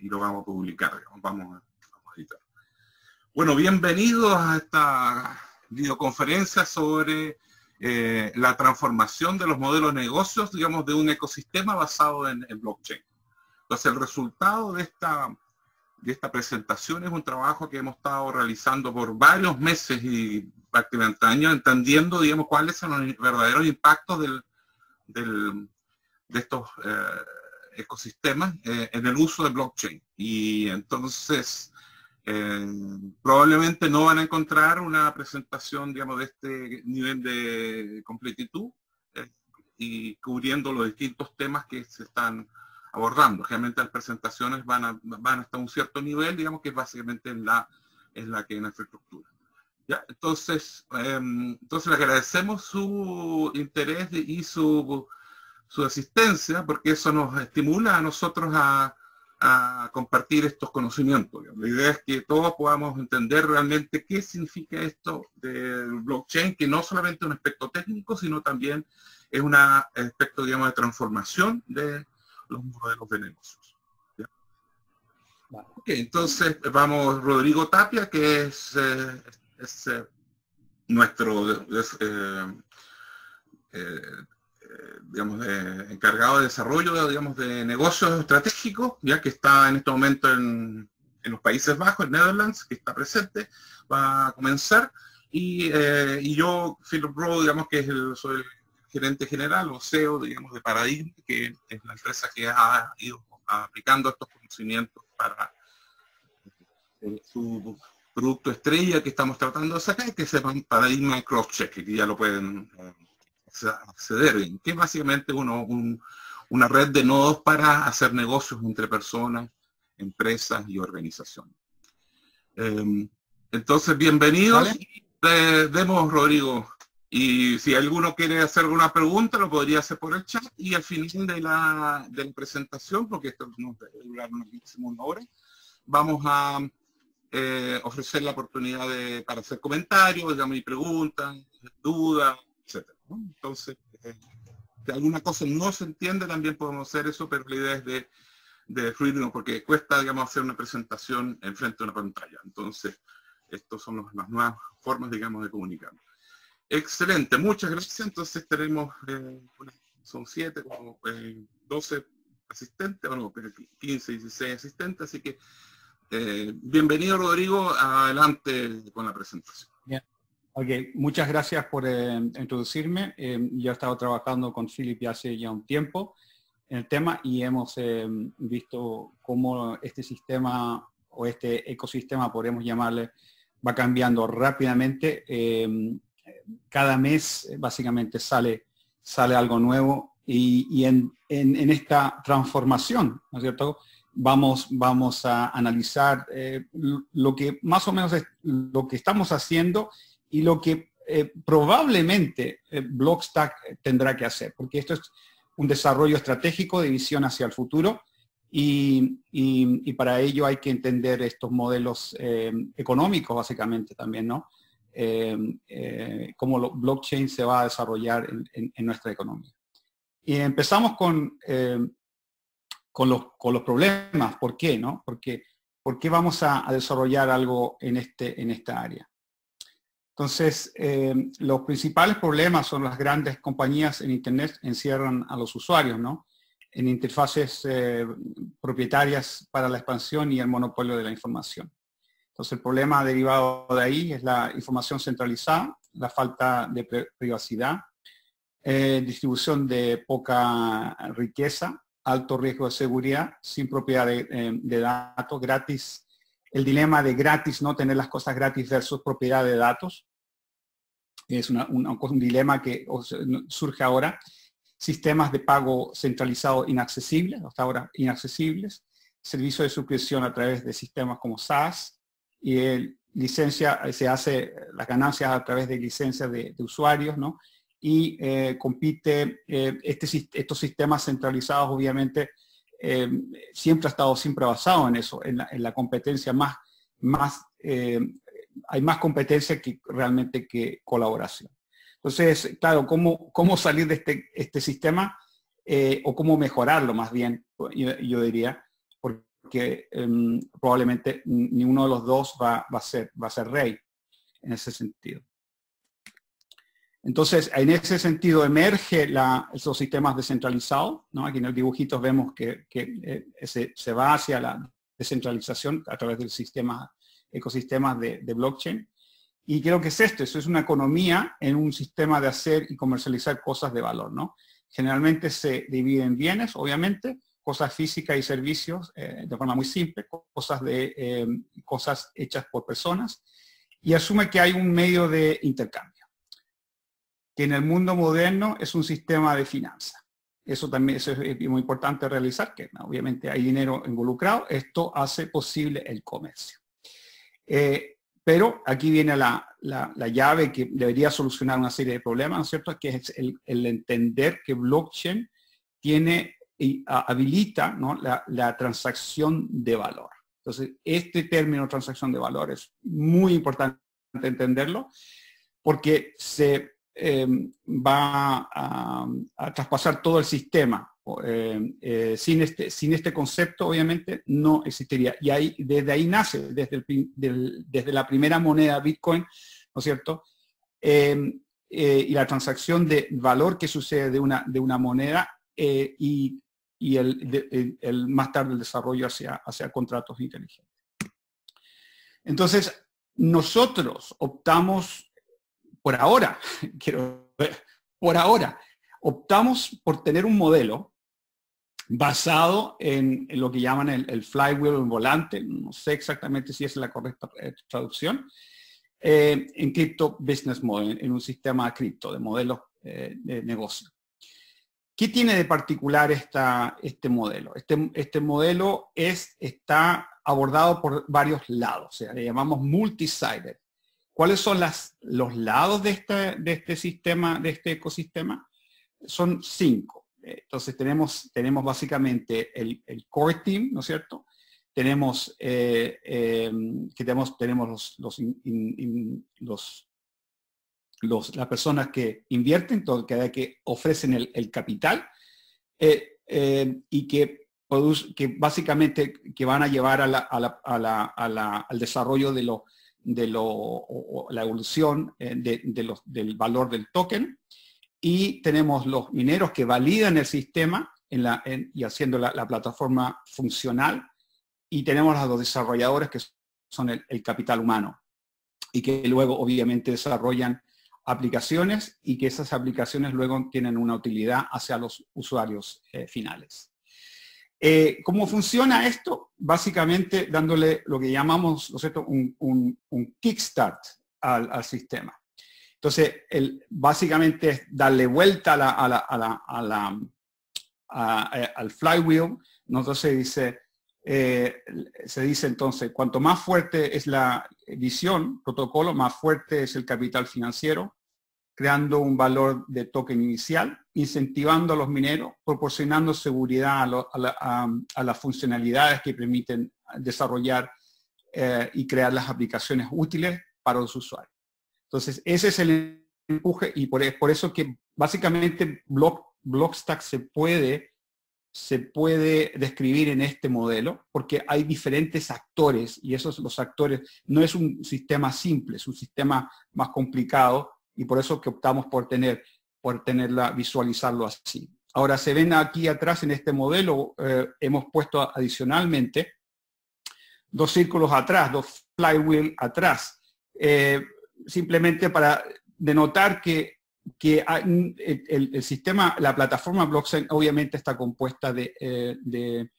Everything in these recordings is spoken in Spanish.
y lo vamos a publicar, vamos, a editar. Bueno, bienvenidos a esta videoconferencia sobre eh, la transformación de los modelos de negocios, digamos, de un ecosistema basado en, blockchain. Entonces, el resultado de esta, de esta presentación es un trabajo que hemos estado realizando por varios meses y prácticamente años, entendiendo, digamos, cuáles son los verdaderos impactos del, de estos eh, ecosistemas eh, en el uso de blockchain. Y entonces, eh, probablemente no van a encontrar una presentación, digamos, de este nivel de completitud eh, y cubriendo los distintos temas que se están abordando. Generalmente las presentaciones van, a, van hasta un cierto nivel, digamos, que es básicamente la, es la que es la infraestructura. Entonces, em, entonces le agradecemos su interés y su, su asistencia, porque eso nos estimula a nosotros a, a compartir estos conocimientos. La idea es que todos podamos entender realmente qué significa esto del blockchain, que no solamente es un aspecto técnico, sino también es un aspecto, digamos, de transformación de los modelos de negocios. entonces vamos Rodrigo Tapia, que es, eh, eh, nuestro eh, digamos, encargado de desarrollo, digamos, de negocios estratégicos, ya que está en este momento en, los Países Bajos, en Netherlands, que está presente, va a comenzar. Y, eh, yo, Philip Rowe, digamos que es el, soy el gerente general o CEO, digamos, de Paradigm, que es la empresa que ha ido aplicando estos conocimientos para su producto estrella que estamos tratando de sacar, que se llama Paradigma Crosscheck, que ya lo pueden eh, acceder, que es básicamente uno, una red de nodos para hacer negocios entre personas, empresas y organizaciones. Em, entonces, bienvenidos. demos, Rodrigo. Y si alguno quiere hacer alguna pregunta, lo podría hacer por el chat. Y al final de la, de la presentación, porque esto nos va a durar una hora, vamos a eh, ofrecer la oportunidad de, para hacer comentarios, digamos, y preguntas, dudas, etc. Entonces, eh, si alguna cosa no se entiende, también podemos hacer eso, pero la idea es de, de fluirnos, porque cuesta, digamos, hacer una presentación en frente de una pantalla. Entonces, estos son las nuevas formas, digamos, de comunicar. Excelente, muchas gracias. Entonces tenemos, eh, son siete, como 12 eh, asistentes, bueno, 15, 16 asistentes, así que bienvenido Rodrigo, adelante con la presentación. Ok, muchas gracias por eh, introducirme. Eh, yo he estado trabajando con Philip hace ya un tiempo en el tema y hemos eh, visto cómo este sistema o este ecosistema, podemos llamarle, va cambiando rápidamente. cada mes básicamente sale, sale algo nuevo y, en, esta transformación, ¿no es cierto? Vamos, vamos a analizar lo que más o menos es lo que estamos haciendo y lo que eh, probablemente eh, Blockstack tendrá que hacer, porque esto es un desarrollo estratégico de visión hacia el futuro y, para ello hay que entender estos modelos eh, económicos básicamente también, ¿no? cómo lo, blockchain se va a desarrollar en, nuestra economía. Y empezamos con, con, los, con los problemas. ¿Por qué? No? Porque, ¿Por qué vamos a, a desarrollar algo en, este, en esta área? Entonces, eh, los principales problemas son las grandes compañías en Internet encierran a los usuarios, ¿no? En interfaces eh, propietarias para la expansión y el monopolio de la información. Entonces, el problema derivado de ahí es la información centralizada, la falta de privacidad, eh, distribución de poca riqueza, alto riesgo de seguridad, sin propiedad de, de datos, gratis el dilema de gratis, no tener las cosas gratis versus propiedad de datos. Es un dilema que surge ahora. Sistemas de pago centralizado inaccesibles, hasta ahora inaccesibles. Servicio de suscripción a través de sistemas como SaaS. Y el, licencia, se hace las ganancias a través de licencias de, usuarios, ¿no? Y eh, compite eh, este, estos sistemas centralizados, obviamente, eh, siempre ha estado siempre basado en eso, en la, competencia más, más eh, hay más competencia que realmente que colaboración. Entonces, claro, ¿cómo, cómo salir de este, este sistema? eh, o cómo mejorarlo más bien, yo, diría, porque em, probablemente ni uno de los dos va, a ser, va a ser rey en ese sentido. Entonces, en ese sentido emerge la, esos sistemas descentralizados. ¿no? Aquí en el dibujito vemos que, eh, se, va hacia la descentralización a través del sistema, ecosistemas de, blockchain. Y creo que es esto, eso es una economía en un sistema de hacer y comercializar cosas de valor. ¿no? Generalmente se dividen en bienes, obviamente, cosas físicas y servicios eh, de forma muy simple, cosas, de, eh, cosas hechas por personas, y asume que hay un medio de intercambio que en el mundo moderno es un sistema de finanzas. Eso también es muy importante realizar, que obviamente hay dinero involucrado. Esto hace posible el comercio. Eh, pero aquí viene la, llave que debería solucionar una serie de problemas, ¿no es cierto? Que es el, entender que blockchain tiene y habilita la, la, transacción de valor. Entonces, este término transacción de valor es muy importante entenderlo porque se Em, va a, traspasar todo el sistema. Em, eh, sin, este, sin este concepto, obviamente, no existiría. Y ahí, desde ahí nace, desde, desde la primera moneda Bitcoin, ¿no es cierto? Em, eh, y la transacción de valor que sucede de una, de una moneda eh, y, y el, el, más tarde el desarrollo hacia, hacia contratos inteligentes. Entonces, nosotros optamos por ahora, quiero por ahora, optamos por tener un modelo basado en, lo que llaman el, flywheel el volante, no sé exactamente si es la correcta eh, traducción, eh, en Crypto Business Model, en un sistema cripto, de modelos eh, de negocio. ¿Qué tiene de particular esta, este modelo? Este, este modelo es, está abordado por varios lados, o sea, le llamamos multi-sided. ¿Cuáles son las, los lados de este, de este sistema, de este ecosistema? Son cinco. Entonces tenemos, tenemos básicamente el, core team, ¿no es cierto? Tenemos, eh, em, que tenemos, tenemos los, los, los, las personas que invierten, que, que ofrecen el, capital eh, y que, que básicamente que van a llevar a la, a la, a al desarrollo de los de la evolución eh, de, los, del valor del token. Y tenemos los mineros que validan el sistema en la, y haciendo la, plataforma funcional. Y tenemos a los desarrolladores que son el, capital humano. Y que luego obviamente desarrollan aplicaciones y que esas aplicaciones luego tienen una utilidad hacia los usuarios eh, finales. Eh, ¿Cómo funciona esto? Básicamente dándole lo que llamamos Un, un, kickstart al, sistema. Entonces, el, básicamente es darle vuelta a la, al flywheel. Entonces se dice, eh, se dice entonces, cuanto más fuerte es la visión, protocolo, más fuerte es el capital financiero, creando un valor de token inicial, incentivando a los mineros, proporcionando seguridad a, las funcionalidades que permiten desarrollar eh, y crear las aplicaciones útiles para los usuarios. Entonces, ese es el empuje y por, por eso que básicamente Block, Blockstack se puede, se puede describir en este modelo, porque hay diferentes actores y esos los actores no es un sistema simple, es un sistema más complicado y por eso que optamos por tener, por tenerla, visualizarlo así. Ahora se ven aquí atrás en este modelo, eh, hemos puesto adicionalmente dos círculos atrás, dos flywheel atrás, eh, simplemente para denotar que, que el, sistema, la plataforma blockchain obviamente está compuesta de, eh, de,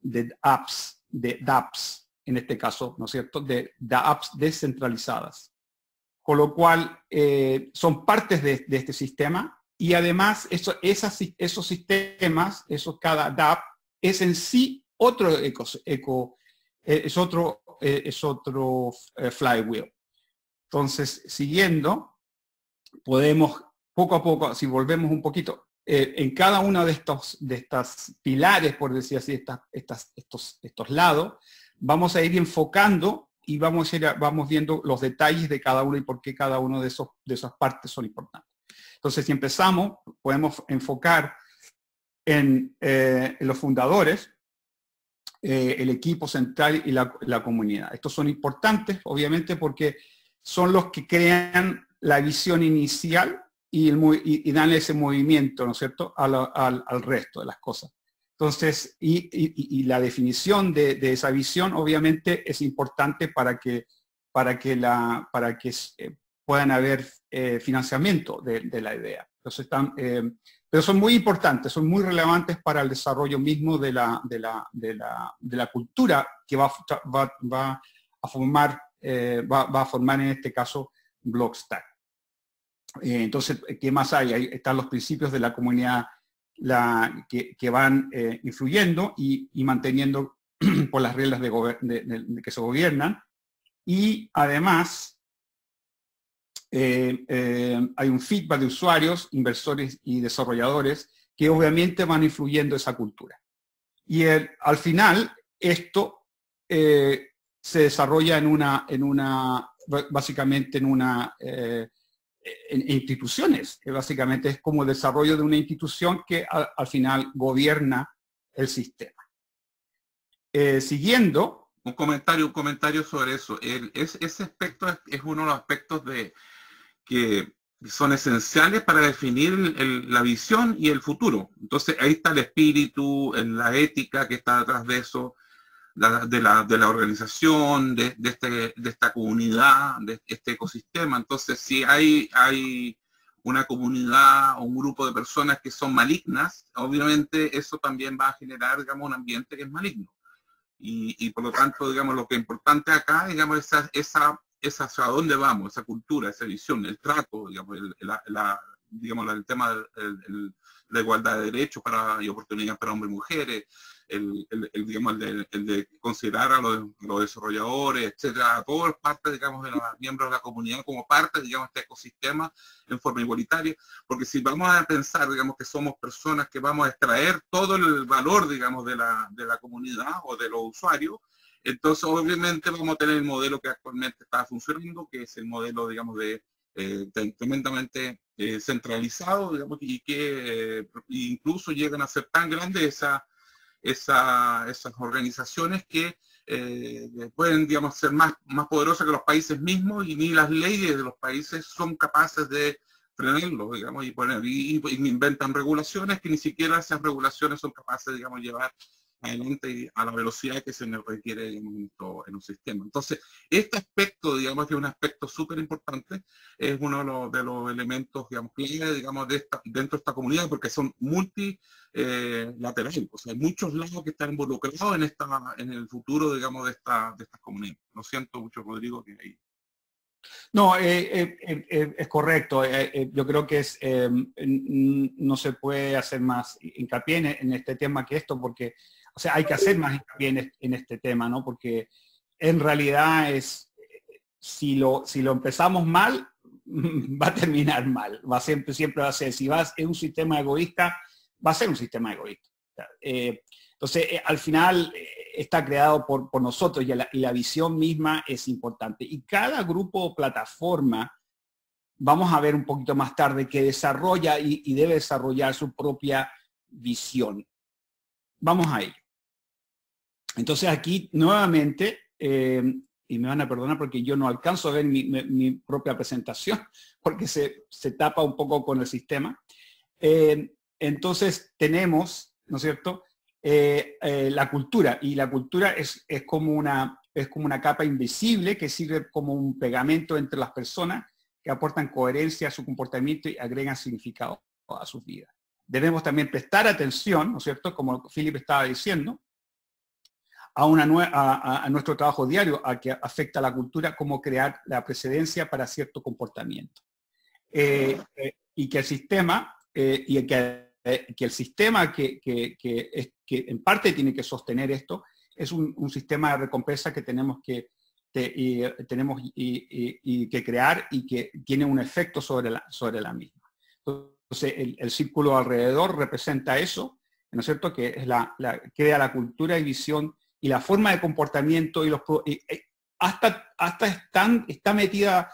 de apps, de dApps, en este caso, ¿no es cierto?, de, de apps descentralizadas con lo cual eh, son partes de, este sistema y además eso, esos sistemas, eso cada DAP es en sí otro eco, eco eh, es otro, eh, es otro flywheel. Entonces, siguiendo, podemos poco a poco, si volvemos un poquito, en cada uno de estos de estas pilares, por decir así, estas, estas, estos, estos lados, vamos a ir enfocando y vamos, a ir vamos viendo los detalles de cada uno y por qué cada uno de, esos, de esas partes son importantes. Entonces, si empezamos, podemos enfocar en, los fundadores, el equipo central y la, comunidad. Estos son importantes, obviamente, porque son los que crean la visión inicial y, y, dan ese movimiento, ¿no es cierto?, al, resto de las cosas. Entonces, y, la definición de, esa visión obviamente es importante para que, para que, la, para que eh, puedan haber eh, financiamiento de, la idea. Entonces, están, eh, pero son muy importantes, son muy relevantes para el desarrollo mismo de la, de la, la, la cultura que va, va, va a formar, va, va, a formar en este caso Blockstack. Entonces, ¿qué más hay? Ahí están los principios de la comunidad que, van eh, influyendo y, manteniendo por las reglas de, que se gobiernan. Y además, eh, hay un feedback de usuarios, inversores y desarrolladores que obviamente van influyendo esa cultura. Y al final, esto se desarrolla en una, en una, básicamente en una en instituciones, que básicamente es como el desarrollo de una institución que al, final gobierna el sistema. Eh, siguiendo. Un comentario, un comentario sobre eso. ese aspecto es, uno de los aspectos de, que son esenciales para definir la visión y el futuro. Entonces ahí está el espíritu, la ética que está detrás de eso, de, la, de la organización, de, este, de esta comunidad, de este ecosistema. Entonces, si hay, hay una comunidad o un grupo de personas que son malignas, obviamente eso también va a generar, digamos, un ambiente que es maligno. Y, por lo tanto, digamos, lo que es importante acá, digamos, esa, esa, esa hacia dónde vamos, esa cultura, esa visión, el trato, digamos, el, digamos, el tema de la igualdad de derechos para, y oportunidades para hombres y mujeres, el, el, digamos, el de, considerar a los, desarrolladores, etcétera, a todas partes, digamos, de los miembros de la comunidad como parte, digamos, de este ecosistema en forma igualitaria, porque si vamos a pensar, digamos, que somos personas que vamos a extraer todo el valor, digamos, de la, de la comunidad o de los usuarios, entonces obviamente vamos a tener el modelo que actualmente está funcionando, que es el modelo, digamos, de eh, tremendamente eh, centralizado, digamos, y que eh, incluso llegan a ser tan grandes esa esas organizaciones que eh, pueden, digamos, ser más, poderosas que los países mismos y ni las leyes de los países son capaces de frenarlo, digamos, y, y, inventan regulaciones que ni siquiera esas regulaciones son capaces, digamos, llevar adelante a la velocidad que se requiere en un, sistema. Entonces, este aspecto, digamos, que es un aspecto súper importante, es uno de los, elementos, digamos, clave, digamos, de esta, dentro de esta comunidad, porque son multilaterales, o sea, hay muchos lados que están involucrados en esta, en el futuro, digamos, de esta, de estas comunidades. Lo siento mucho, Rodrigo, que ahí no, eh, eh, eh, es correcto. yo creo que es, no se puede hacer más hincapié en, este tema que esto, porque o sea, hay que hacer más hincapié en, este tema, ¿no? Porque en realidad es, si lo, si lo empezamos mal, va a terminar mal. Va siempre, siempre va a ser, si vas en un sistema egoísta, va a ser un sistema egoísta. Eh, entonces, eh, al final eh, está creado por, nosotros y la, y la, visión misma es importante. Y cada grupo o plataforma, vamos a ver un poquito más tarde, que desarrolla y, y debe desarrollar su propia visión. Vamos a ello. Entonces aquí nuevamente, eh, y me van a perdonar porque yo no alcanzo a ver mi, propia presentación, porque se, tapa un poco con el sistema. Eh, entonces tenemos, ¿no es cierto?, eh, la cultura, y la cultura es, como una, es como una capa invisible que sirve como un pegamento entre las personas que aportan coherencia a su comportamiento y agregan significado a sus vidas. Debemos también prestar atención, ¿no es cierto?, como Philip estaba diciendo, a, nuestro trabajo diario, a que afecta a la cultura, cómo crear la precedencia para cierto comportamiento. Eh, eh, y que el sistema, eh, y que, el sistema que, en parte tiene que sostener esto, es un, sistema de recompensa que tenemos que, tenemos y, que crear y que tiene un efecto sobre la, sobre la misma. Entonces, el, círculo alrededor representa eso, ¿no es cierto? Que crea la cultura y visión y la forma de comportamiento y los hasta, hasta están, está metida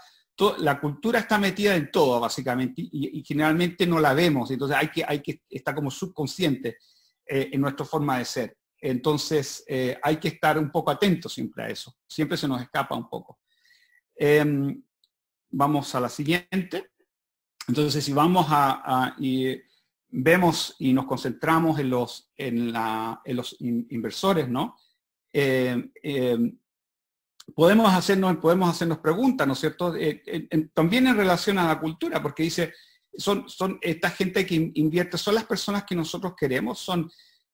la cultura está metida en todo, básicamente, y, generalmente no la vemos, entonces hay que, hay que estar como subconsciente eh, en nuestra forma de ser. Entonces eh, hay que estar un poco atentos siempre a eso, siempre se nos escapa un poco. Em, vamos a la siguiente. Entonces, si vamos a, y vemos y nos concentramos en los, en la, en los inversores, ¿no? Em, em, podemos hacernos, podemos hacernos preguntas, ¿no es cierto? Eh, también en relación a la cultura, porque dice, son, son esta gente que invierte, son las personas que nosotros queremos, son,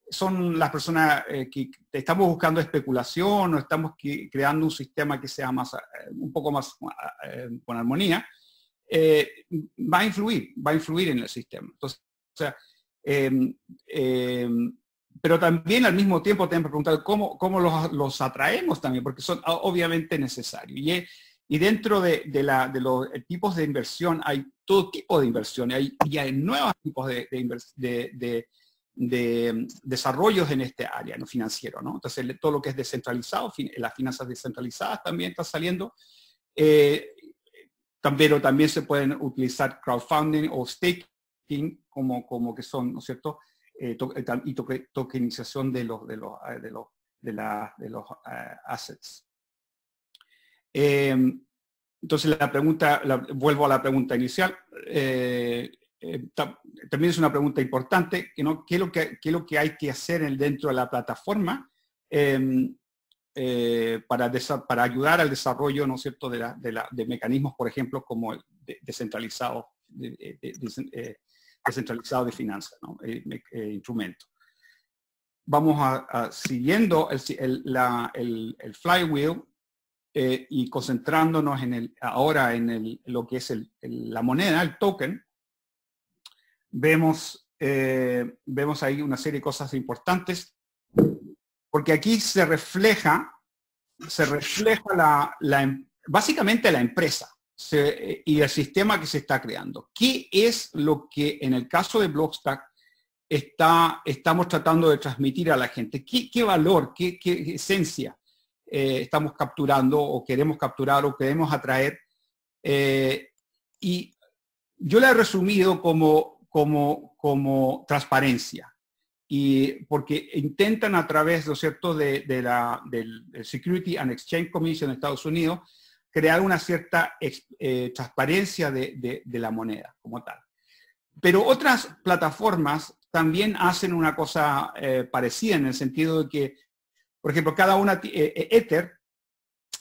son las personas eh, que estamos buscando especulación o estamos creando un sistema que sea más, eh, un poco más con armonía, va a influir, va a influir en el sistema. Entonces, o sea, pero también al mismo tiempo tenemos que preguntar cómo, cómo los, atraemos también, porque son obviamente necesarios. Y, y dentro de, de, los tipos de inversión hay todo tipo de inversión, hay, y hay nuevos tipos de, de, de, desarrollos en este área no financiero. ¿no? Entonces, todo lo que es descentralizado, las finanzas descentralizadas también está saliendo. Eh, pero también se pueden utilizar crowdfunding o staking como, como que son, ¿no es cierto?, eh, eh, y tokenización de los, de los, eh, de los, de la, de los assets. Em, entonces la pregunta, vuelvo a la pregunta inicial, también es una pregunta importante, que ¿no? ¿Qué, es lo que, qué lo que hay que hacer dentro de la plataforma em, para, para ayudar al desarrollo, ¿no es cierto?, de, la, de, la, de mecanismos, por ejemplo, como el descentralizado, de, descentralizado de finanzas, ¿no? Eh, eh, instrumento. Vamos a, siguiendo el, el, flywheel eh, y concentrándonos en el, ahora en lo que es la moneda, el token, vemos, vemos ahí una serie de cosas importantes, porque aquí se refleja, se refleja la, la básicamente la empresa y el sistema que se está creando. ¿Qué es lo que en el caso de Blockstack está, estamos tratando de transmitir a la gente? ¿Qué, valor, qué, esencia eh, estamos capturando o queremos capturar o queremos atraer? Eh, y yo le he resumido como, como, como transparencia. Y porque intentan a través, ¿no cierto?, de, la, del Security and Exchange Commission de Estados Unidos, crear una cierta eh, transparencia de, la moneda como tal. Pero otras plataformas también hacen una cosa eh, parecida en el sentido de que, por ejemplo, cada una, eh, Ether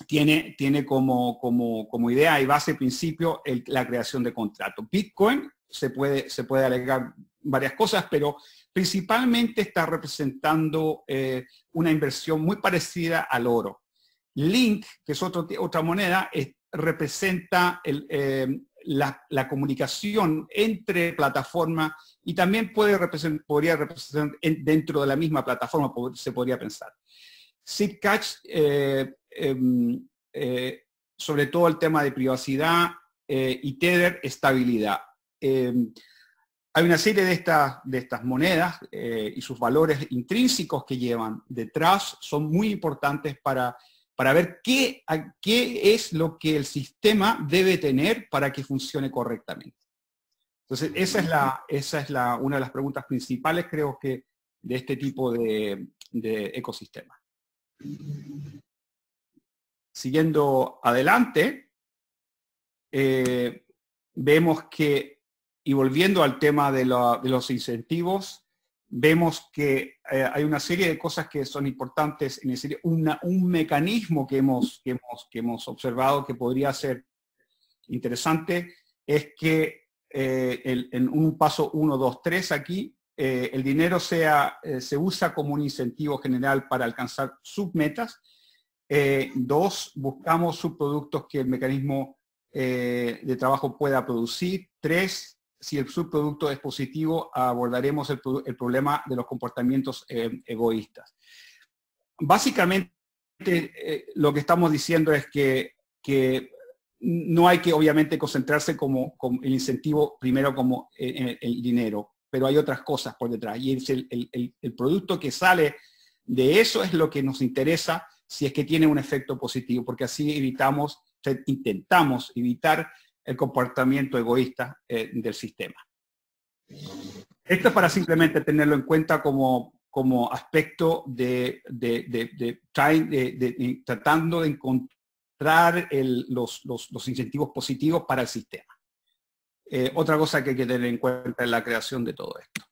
tiene, como, idea y base principio la creación de contratos. Bitcoin se puede alegar varias cosas, pero principalmente está representando una inversión muy parecida al oro. Link, que es otra moneda, representa eh, la, comunicación entre plataformas y también puede podría representar dentro de la misma plataforma, se podría pensar. SIGCatch, eh, em, eh, sobre todo el tema de privacidad y Tether, estabilidad. Em, hay una serie de, estas de estas monedas y sus valores intrínsecos que llevan detrás son muy importantes para para ver qué, es lo que el sistema debe tener para que funcione correctamente. Entonces, esa es, una de las preguntas principales, creo que, de este tipo de, ecosistema. Siguiendo adelante, eh, vemos que, y volviendo al tema de los incentivos, vemos que eh, hay una serie de cosas que son importantes, en serie, un mecanismo que hemos, que, hemos, que hemos observado que podría ser interesante es que eh, en un paso 1, 2, 3 aquí, eh, el dinero sea, se usa como un incentivo general para alcanzar submetas. dos, buscamos subproductos que el mecanismo de trabajo pueda producir. Tres, si el subproducto es positivo, abordaremos el, problema de los comportamientos eh, egoístas. Básicamente, eh, lo que estamos diciendo es que, no hay que obviamente concentrarse como, el incentivo primero como en el, dinero, pero hay otras cosas por detrás. Y el, el producto que sale de eso es lo que nos interesa si es que tiene un efecto positivo, porque así evitamos intentamos evitar el comportamiento egoísta eh, del sistema. Esto es para simplemente tenerlo en cuenta como, como aspecto de, de, tratando de encontrar los, los, incentivos positivos para el sistema. Eh, otra cosa que hay que tener en cuenta es la creación de todo esto.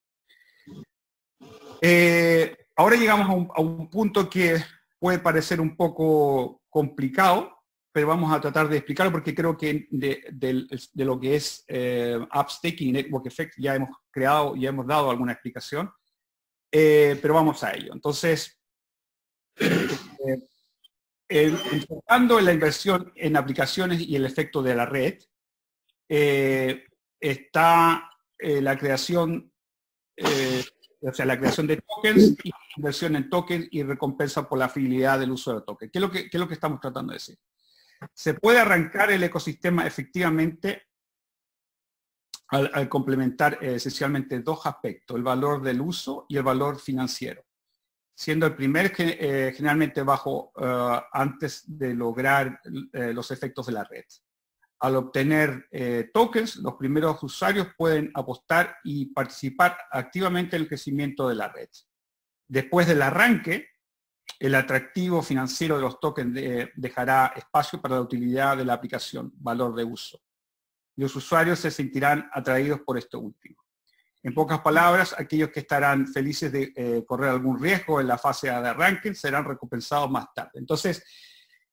Eh, ahora llegamos a un punto que puede parecer un poco complicado, pero vamos a tratar de explicarlo porque creo que de, lo que es eh, App Staking Network Effect ya hemos creado, ya hemos dado alguna explicación, eh, pero vamos a ello. Entonces, eh, enfocando en la inversión en aplicaciones y el efecto de la red, eh, está la creación, o sea, la creación de tokens y inversión en tokens y recompensa por la fidelidad del uso de tokens. ¿Qué es lo que, qué es lo que estamos tratando de decir? Se puede arrancar el ecosistema efectivamente al, complementar eh, esencialmente dos aspectos, el valor del uso y el valor financiero, siendo el primer eh, generalmente bajo eh, antes de lograr los efectos de la red. Al obtener tokens, los primeros usuarios pueden apostar y participar activamente en el crecimiento de la red. Después del arranque, el atractivo financiero de los tokens dejará espacio para la utilidad de la aplicación, valor de uso. Los usuarios se sentirán atraídos por esto último. En pocas palabras, aquellos que estarán felices de eh, correr algún riesgo en la fase de arranque serán recompensados más tarde. Entonces,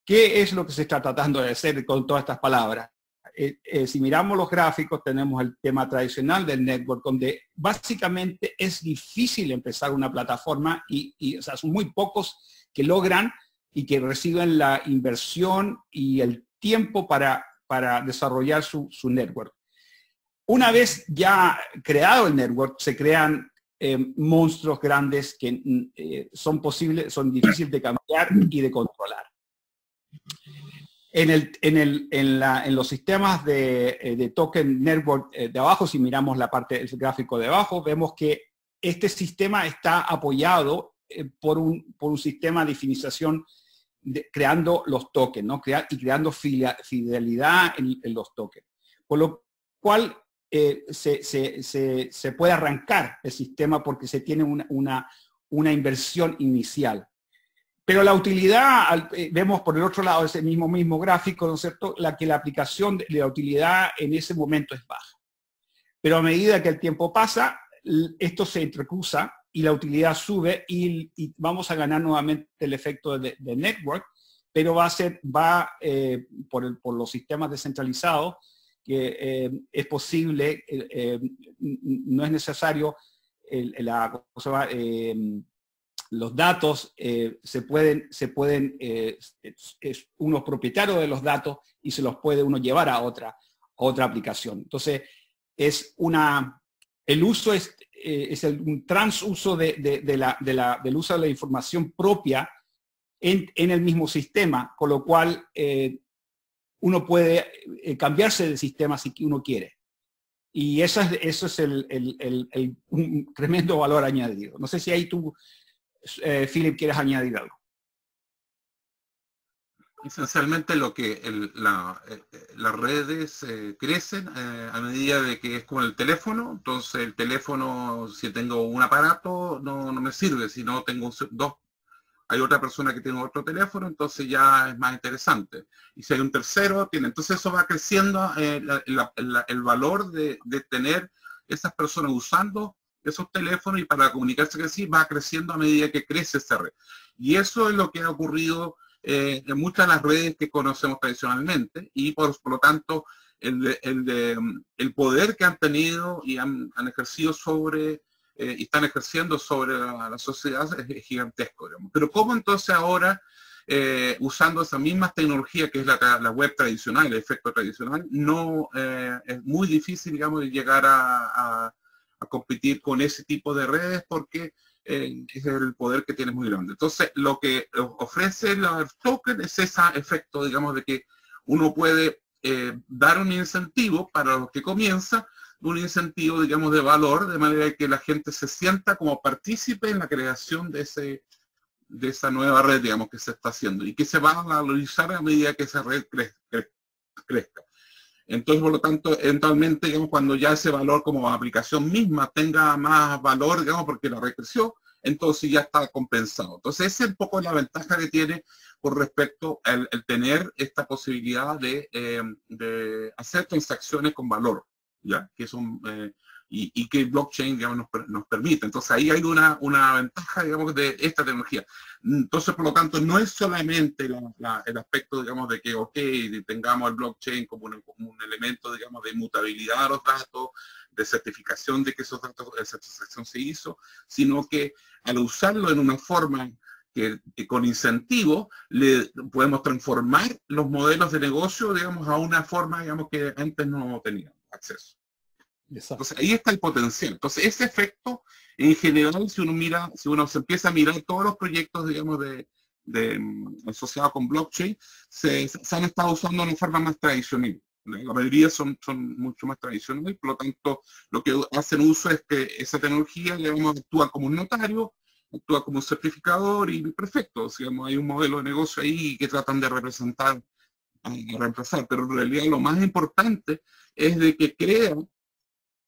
¿qué es lo que se está tratando de hacer con todas estas palabras? Eh, eh, si miramos los gráficos, tenemos el tema tradicional del network, donde básicamente es difícil empezar una plataforma y, sea, son muy pocos que logran y que reciben la inversión y el tiempo para, para desarrollar su, network. Una vez ya creado el network, se crean eh, monstruos grandes que son posibles, son difíciles de cambiar y de controlar. En, los sistemas de, eh, token network eh, de abajo, si miramos la parte del gráfico de abajo, vemos que este sistema está apoyado eh, por, un, sistema de finización creando los tokens, y creando fidelidad en, los tokens. Por lo cual se, puede arrancar el sistema porque se tiene una inversión inicial. Pero la utilidad, eh, vemos por el otro lado ese mismo, mismo gráfico, ¿no es cierto?, la que la aplicación de la utilidad en ese momento es baja. Pero a medida que el tiempo pasa, esto se entrecruza y la utilidad sube y, vamos a ganar nuevamente el efecto de, network, pero va a ser, va eh, por, por, los sistemas descentralizados, que eh, es posible, no es necesario la, los datos eh, se pueden, se pueden eh, es, uno propietario de los datos y se los puede uno llevar a otra, otra aplicación. Entonces, es una, el uso es, eh, es el, un transuso de, la, del uso de la información propia en, el mismo sistema, con lo cual uno puede cambiarse de sistema si uno quiere. Y eso es, eso es el, el, un tremendo valor añadido. No sé si ahí tú eh, Philip, ¿quieres añadir algo? Esencialmente lo que eh, las redes eh, crecen a medida de que es como el teléfono, entonces el teléfono, si tengo un aparato, no, me sirve, si no tengo dos, hay otra persona que tiene otro teléfono, entonces ya es más interesante. Y si hay un tercero, tiene, entonces eso va creciendo el valor de, de tener esas personas usando esos teléfonos y para comunicarse que sí va creciendo a medida que crece esa red. Y eso es lo que ha ocurrido eh, en muchas de las redes que conocemos tradicionalmente y por, lo tanto el, el, poder que han tenido y han, ejercido sobre eh, y están ejerciendo sobre la, sociedad es, gigantesco. Pero ¿cómo entonces ahora, eh, usando esa misma tecnología que es la, web tradicional, el efecto tradicional, no es muy difícil, digamos, llegar a a competir con ese tipo de redes porque eh, es el poder que tiene muy grande. Entonces, lo que ofrece la token es ese efecto, digamos, de que uno puede eh, dar un incentivo para los que comienza, un incentivo, digamos, de valor, de manera que la gente se sienta como partícipe en la creación de ese, de esa nueva red, digamos, que se está haciendo y que se va a valorizar a medida que esa red crezca. Entonces, por lo tanto, eventualmente, digamos, cuando ya ese valor como aplicación misma tenga más valor, digamos, porque la red creció, entonces ya está compensado. Entonces, esa es un poco la ventaja que tiene con respecto al tener esta posibilidad de, eh, de, hacer transacciones con valor, ¿ya? Que son, eh, y, y, que blockchain digamos, nos, permite. Entonces ahí hay una, una, ventaja digamos, de esta tecnología. Entonces, por lo tanto, no es solamente el aspecto digamos, de que, ok, tengamos el blockchain como un, como un, elemento digamos, de mutabilidad de los datos, de certificación de que esos datos, esa transacción se hizo, sino que al usarlo en una forma que, con incentivo le podemos transformar los modelos de negocio, digamos, a una forma, digamos, que antes no teníamos acceso. Entonces ahí está el potencial. Entonces ese efecto, en general, si uno mira, si uno se empieza a mirar todos los proyectos, digamos, de, mm, asociados con blockchain, se, han estado usando de una forma más tradicional. La mayoría son, son mucho más tradicionales, por lo tanto, lo que hacen uso es que esa tecnología, digamos, actúa como un notario, actúa como un certificador y perfecto. Digamos, hay un modelo de negocio ahí que tratan de representar, de reemplazar, pero en realidad lo más importante es de que crean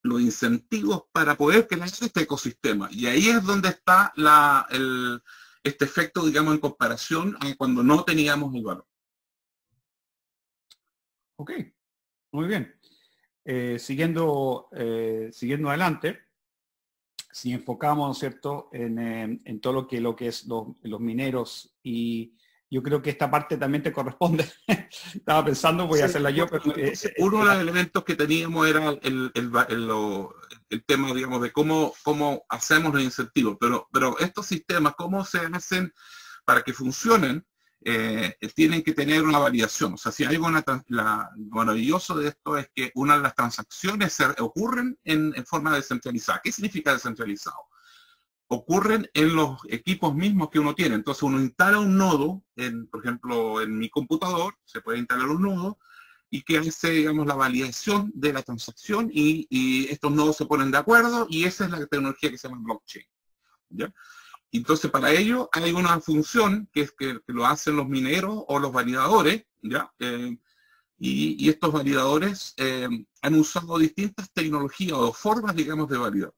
los incentivos para poder crear este ecosistema. Y ahí es donde está la, el, este efecto, digamos, en comparación a cuando no teníamos el valor. Ok, muy bien. Eh, siguiendo, eh, siguiendo adelante, si enfocamos, ¿cierto?, en, eh, en, todo lo que, lo que es los, los mineros y yo creo que esta parte también te corresponde. Estaba pensando, voy a hacerla yo. Pero, eh, uno de los elementos que teníamos era el, el, el, tema, digamos, de cómo, cómo hacemos los incentivos. Pero, pero estos sistemas, cómo se hacen para que funcionen, eh, tienen que tener una variación. O sea, si hay una, la, lo maravilloso de esto es que una de las transacciones se, ocurren en, en forma descentralizada. ¿Qué significa descentralizado? Ocurren en los equipos mismos que uno tiene. Entonces uno instala un nodo, en, por ejemplo, en mi computador, se puede instalar un nodo, y que hace, digamos, la validación de la transacción y, estos nodos se ponen de acuerdo y esa es la tecnología que se llama blockchain. ¿ya? Entonces, para ello hay una función que es que, lo hacen los mineros o los validadores, ¿ya? Eh, y, estos validadores eh, han usado distintas tecnologías o formas, digamos, de validar.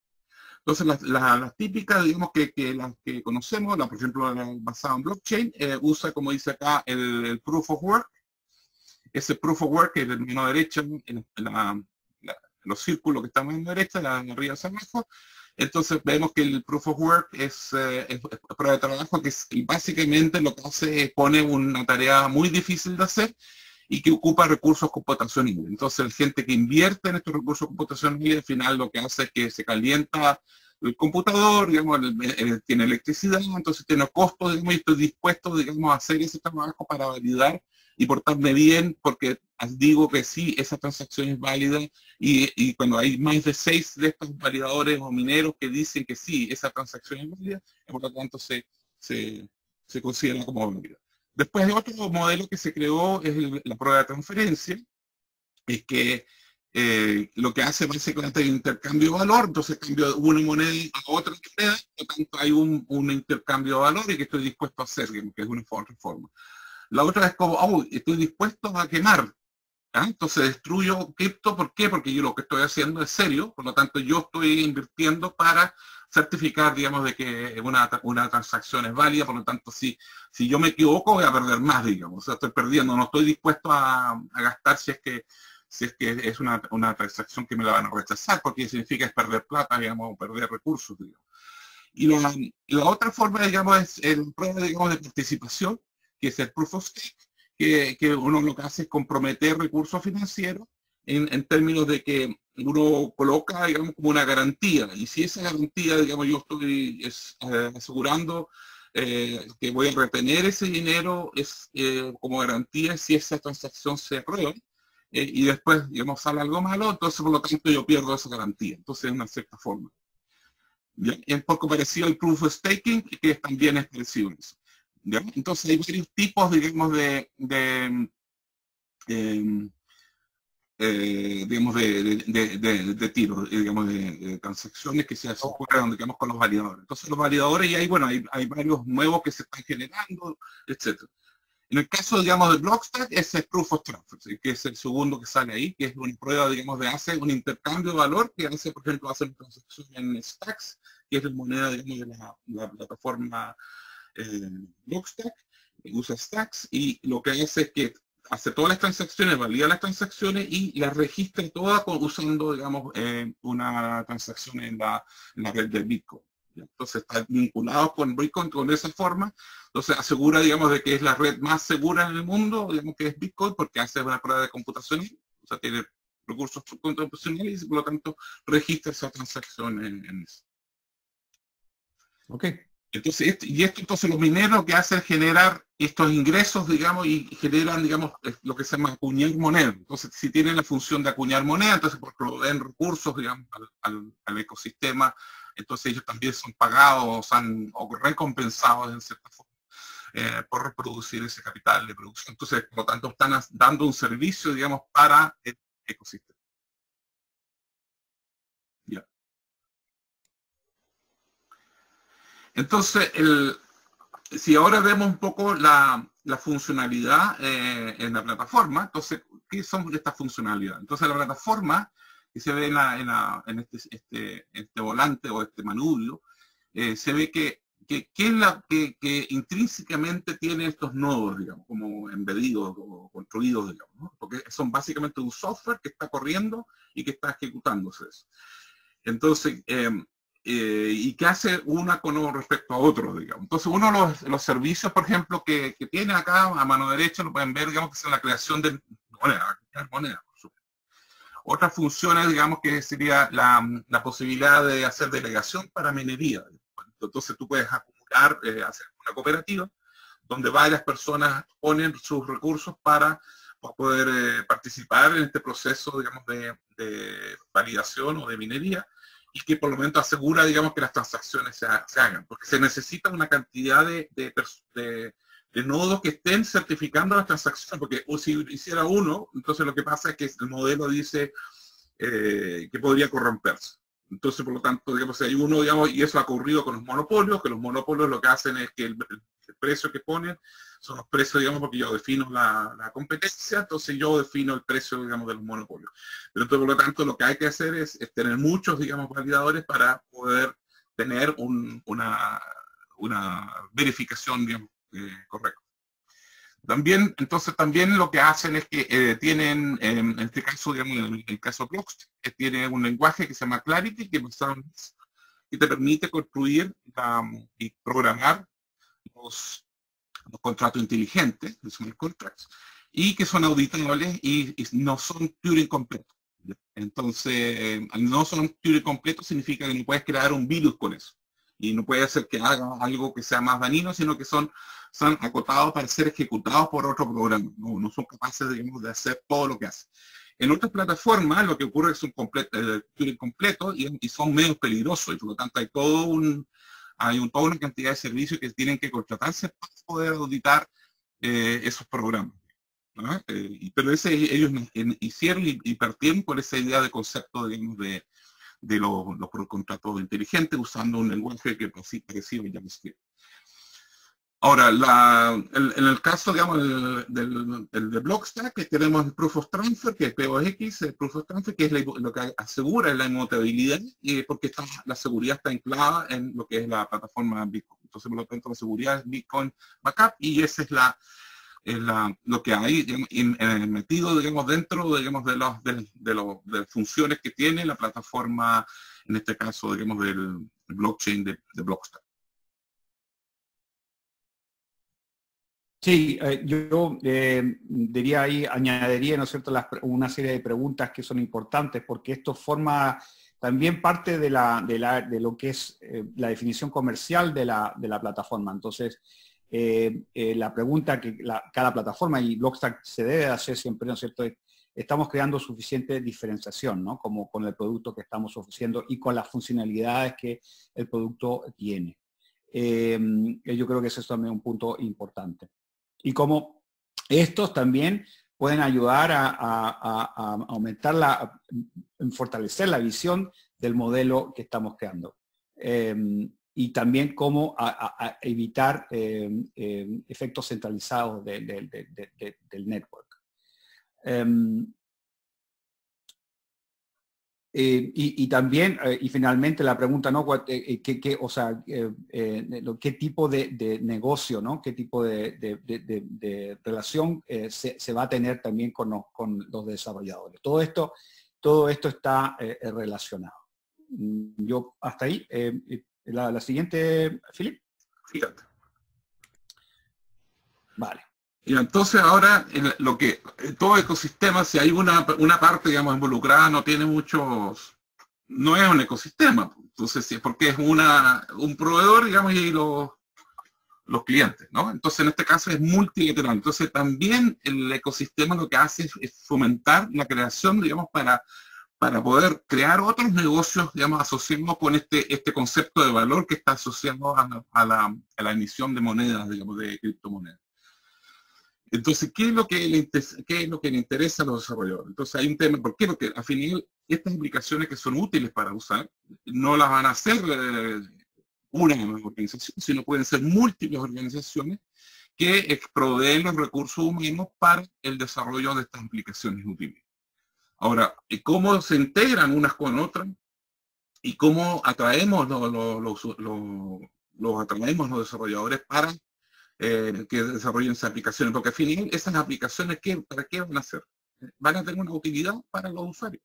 Entonces, las, típicas, digamos, que, las que conocemos, la, por ejemplo, la basada en blockchain, eh, usa, como dice acá, el, proof of work. Ese proof of work, que mano derecha, en, los círculos que están en derecha, la, arriba hacia abajo. Entonces, vemos que el proof of work es, eh, prueba de trabajo que básicamente lo que hace es pone una tarea muy difícil de hacer y que ocupa recursos computacionales. Entonces, la gente que invierte en estos recursos computacionales, al final lo que hace es que se calienta el computador, digamos, tiene electricidad, entonces tiene costos, digamos, y estoy dispuesto, digamos, a hacer ese trabajo para validar y portarme bien, porque digo que sí, esa transacción es válida, y, cuando hay más de seis de estos validadores o mineros que dicen que sí, esa transacción es válida, por lo tanto se, se, se considera como válida. Después de otro modelo que se creó es la prueba de transferencia, es que eh, lo que hace básicamente el intercambio de valor, entonces cambio de una moneda a otra moneda, por lo tanto hay un, intercambio de valor y que estoy dispuesto a hacer, que es una forma. La otra es como, oh, estoy dispuesto a quemar. Entonces destruyo cripto, ¿por qué? Porque yo lo que estoy haciendo es serio, por lo tanto yo estoy invirtiendo para certificar, digamos, de que una, una transacción es válida, por lo tanto, si, si yo me equivoco voy a perder más, digamos, o sea, estoy perdiendo, no estoy dispuesto a, gastar si es que si es que es una, una, transacción que me la van a rechazar, porque significa es perder plata, digamos, perder recursos, digamos. Y la, la otra forma, digamos, es el prueba, digamos, de participación, que es el proof of stake, que, que uno lo que hace es comprometer recursos financieros en, en términos de que uno coloca, digamos, como una garantía. Y si esa garantía, digamos, yo estoy eh, asegurando eh, que voy a retener ese dinero es eh, como garantía si esa transacción se aprueba y después, digamos, sale algo malo, entonces por lo tanto yo pierdo esa garantía. Entonces, de una cierta forma. ¿Ya? Es poco parecido al proof of staking, que también es parecido. Entonces hay varios tipos, digamos, de, de em, eh, digamos, de, tiro, digamos, de, transacciones que se ocurren digamos, con los validadores. Entonces los validadores, y hay, bueno, hay, hay varios nuevos que se están generando, etcétera. En el caso, digamos, de Blockstack, ese es Proof of Transfer, que es el segundo que sale ahí, que es una prueba, digamos, de hacer un intercambio de valor, que hace, por ejemplo, hace una transacción en Stacks, que es la moneda, digamos, de la, plataforma eh, Blockstack, usa Stacks, y lo que hace es que hace todas las transacciones, valida las transacciones y las registra todas usando, digamos, eh, una transacción en la, en red de Bitcoin. Entonces está vinculado con Bitcoin con esa forma. Entonces asegura, digamos, de que es la red más segura en el mundo, digamos que es Bitcoin, porque hace una prueba de computación, o sea, tiene recursos computacionales y por lo tanto registra esa transacción en, eso. Ok. Entonces, y esto entonces los mineros que hacen generar estos ingresos, digamos, y generan, digamos, lo que se llama acuñar moneda. Entonces, si tienen la función de acuñar moneda, entonces por proveen recursos, digamos, al ecosistema entonces ellos también son pagados o recompensados en cierta forma eh, por reproducir ese capital de producción. Entonces, por lo tanto, están dando un servicio, digamos, para el ecosistema. Entonces, si ahora vemos un poco la, funcionalidad eh, en la plataforma, entonces, ¿qué son estas funcionalidades? Entonces, la plataforma que se ve en, este, este, este, volante o este manubrio, eh, se ve que, que, intrínsecamente tiene estos nodos, digamos, como embedidos o construidos, digamos, porque son básicamente un software que está corriendo y que está ejecutándose eso. Entonces, em, eh, y que hace una con respecto a otro, digamos. Entonces, uno de los, los servicios, por ejemplo, que, tiene acá a mano derecha, lo pueden ver, digamos, que es la creación de moneda, moneda otras funciones, digamos, que sería la, posibilidad de hacer delegación para minería. Entonces tú puedes acumular, eh, hacer una cooperativa donde varias personas ponen sus recursos para, poder eh, participar en este proceso, digamos, de, validación o de minería y que por lo menos asegura, digamos, que las transacciones se, hagan, porque se necesita una cantidad de, de nodos que estén certificando las transacciones, porque si hiciera uno, entonces lo que pasa es que el modelo dice eh, que podría corromperse. Entonces, por lo tanto, digamos, hay uno, digamos, y eso ha ocurrido con los monopolios, que los monopolios lo que hacen es que el, precio que ponen son los precios, digamos, porque yo defino la, competencia, entonces yo defino el precio, digamos, de los monopolios. Pero entonces, por lo tanto, lo que hay que hacer es, tener muchos, digamos, validadores para poder tener una, una verificación, digamos, eh, correcto. También, entonces también lo que hacen es que eh, tienen, en este caso, digamos, en el caso Blocks, que tiene un lenguaje que se llama Clarity, que y te permite construir y programar los, contratos inteligentes, los smart y que son auditables y, no son Turing completos. Entonces, eh, no son Turing completos significa que no puedes crear un virus con eso y no puede ser que haga algo que sea más dañino, sino que son, acotados para ser ejecutados por otro programa. No, son capaces, digamos, de hacer todo lo que hace. En otras plataformas lo que ocurre es un completo, eh, completo y, son medios peligrosos y por lo tanto hay todo un hay un, toda una cantidad de servicios que tienen que contratarse para poder auditar eh, esos programas. Eh, pero ese, ellos hicieron y, y, partieron por esa idea de concepto digamos, de, de los, contratos inteligentes usando un lenguaje que parecido a JavaScript. Ahora, en el caso, digamos, del, de Blockstack, que tenemos el Proof of Transfer, que es POX, el Proof of Transfer, que es lo que asegura la inmutabilidad, y porque está, la seguridad está anclada en lo que es la plataforma Bitcoin. Entonces, por lo tanto, la seguridad es Bitcoin Backup, y esa es la, lo que hay metido, digamos, dentro, digamos, de, los, de, las funciones que tiene la plataforma, en este caso, digamos, del blockchain de, de Blockstack. Sí, eh, yo eh, diría ahí, añadiría, ¿no es cierto?, una serie de preguntas que son importantes, porque esto forma también parte de, la, de, lo que es eh, la definición comercial de la, de la plataforma. Entonces, la pregunta que cada plataforma y Blockstack se debe hacer siempre, ¿no es cierto? Estamos creando suficiente diferenciación, ¿no? Como con el producto que estamos ofreciendo y con las funcionalidades que el producto tiene. Yo creo que ese es también un punto importante. Y como estos también pueden ayudar a, aumentar la, fortalecer la visión del modelo que estamos creando. Em, y también cómo evitar em, em, efectos centralizados del network. Eh, y, también, eh, y finalmente la pregunta, ¿no? Eh, ¿Qué, o sea, ¿qué tipo de, negocio, ¿no? ¿Qué tipo de, relación se, va a tener también con los, con los desarrolladores? Todo esto, todo esto está relacionado. Mm, yo hasta ahí. La, la, siguiente, Filip. Fíjate. Vale. Y entonces ahora lo que todo ecosistema, si hay una, una parte, digamos, involucrada, no tiene muchos, no es un ecosistema. Entonces, sí, porque es una, un proveedor, digamos, y los, los clientes, ¿no? Entonces, en este caso es multilateral. Entonces, también el ecosistema lo que hace es, fomentar la creación, digamos, para, para poder crear otros negocios, digamos, asociados con este, este concepto de valor que está asociado a, a, la, a la emisión de monedas, digamos, de criptomonedas. Entonces, ¿qué es, lo que le, ¿qué es lo que le interesa a los desarrolladores? Entonces, hay un tema, ¿por qué? Porque al final estas aplicaciones que son útiles para usar, no las van a hacer eh, una organización, sino pueden ser múltiples organizaciones que proveen los recursos humanos para el desarrollo de estas aplicaciones útiles. Ahora, ¿cómo se integran unas con otras? ¿Y cómo atraemos los atraemos los desarrolladores para eh, que desarrollen esas aplicaciones, porque al final esas aplicaciones, ¿qué, ¿para qué van a ser? Van a tener una utilidad para los usuarios.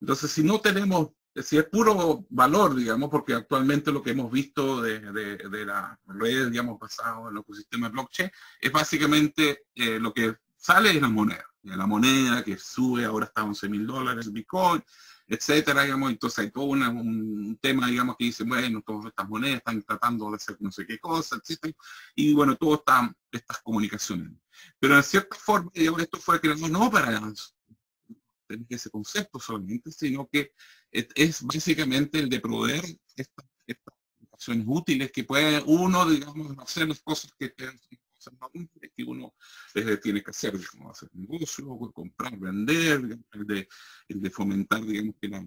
Entonces, si no tenemos, si es puro valor, digamos, porque actualmente lo que hemos visto de, de, las redes, digamos, basado en el ecosistema de blockchain, es básicamente eh, lo que sale es la moneda. La moneda que sube, ahora está a 11 mil dólares Bitcoin, etcétera, digamos, entonces hay todo un tema, digamos, que dice, bueno, todas estas monedas están tratando de hacer no sé qué cosa, etcétera, y bueno, todo están estas comunicaciones. Pero en cierta forma, digamos, esto fue creado no para tener ese concepto solamente, sino que es, básicamente el de proveer estas, estas útiles que puede uno, digamos, hacer las cosas que que uno eh, tiene que hacer, como hacer negocio, comprar, vender, el de, fomentar, digamos, que la,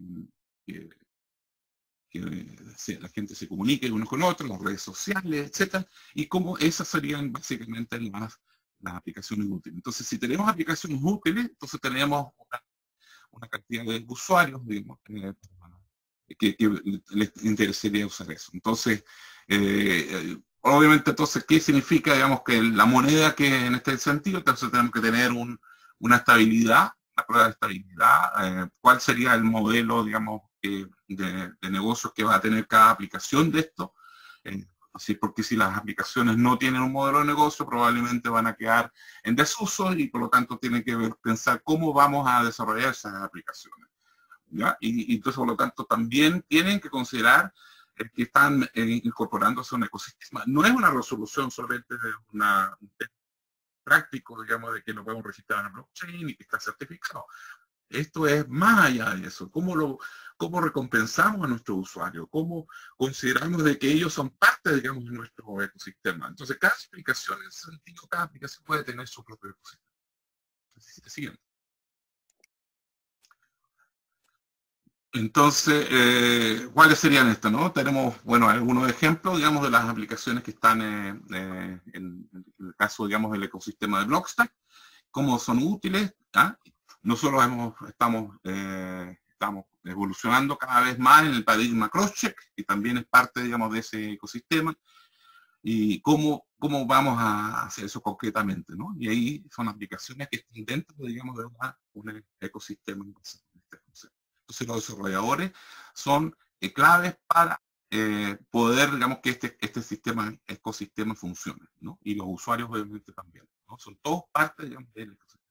gente se comunique unos con otros, las redes sociales, etcétera, y como esas serían básicamente las, las aplicaciones útiles. Entonces, si tenemos aplicaciones útiles, entonces tenemos una, cantidad de usuarios, digamos, eh, que, les interesaría usar eso. Entonces, eh, obviamente entonces, ¿qué significa, digamos, que la moneda que en este sentido, entonces tenemos que tener una estabilidad, una prueba de estabilidad, eh, cuál sería el modelo, digamos, de, negocios que va a tener cada aplicación de esto, eh, así porque si las aplicaciones no tienen un modelo de negocio, probablemente van a quedar en desuso y por lo tanto tienen que pensar cómo vamos a desarrollar esas aplicaciones. Y, y entonces, por lo tanto, también tienen que considerar que están eh, incorporándose a un ecosistema. No es una resolución solamente de un tema práctico, digamos, de que lo podemos registrar en blockchain y que está certificado. Esto es más allá de eso. ¿Cómo, lo, cómo recompensamos a nuestros usuarios? ¿Cómo consideramos de que ellos son parte, digamos, de nuestro ecosistema? Entonces, cada aplicación en ese sentido, cada aplicación puede tener su propio ecosistema. Siguiente. Entonces, eh, ¿cuáles serían estas? No? Tenemos, bueno, algunos ejemplos, digamos, de las aplicaciones que están eh, eh, en, el caso, digamos, del ecosistema de Blockstack, cómo son útiles. ¿ah? Nosotros hemos, estamos, estamos evolucionando cada vez más en el paradigma crosscheck, que también es parte, digamos, de ese ecosistema, y cómo, cómo vamos a hacer eso concretamente, ¿no? Y ahí son aplicaciones que están dentro, digamos, de un ecosistema. Entonces los desarrolladores son eh, claves para eh, poder, digamos, que este, este sistema, ecosistema funcione, ¿no? Y los usuarios obviamente también, ¿no? Son todos parte, digamos, del ecosistema.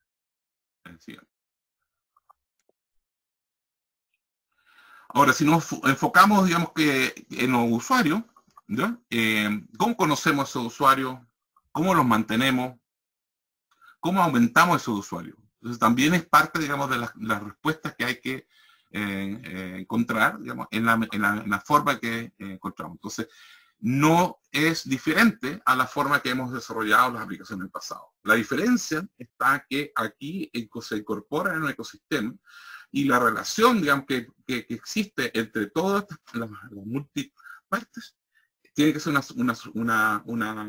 Ahora, si nos enfocamos, digamos, que en los usuarios, eh, ¿cómo conocemos a esos usuarios? ¿Cómo los mantenemos? ¿Cómo aumentamos esos usuarios? Entonces, también es parte, digamos, de las respuestas que hay que eh, encontrar, digamos, en la, forma que eh, encontramos. Entonces, no es diferente a la forma que hemos desarrollado las aplicaciones en el pasado. La diferencia está que aquí se incorpora en un ecosistema y la relación, digamos, que, existe entre todas las, multipartes tiene que ser una, una, una,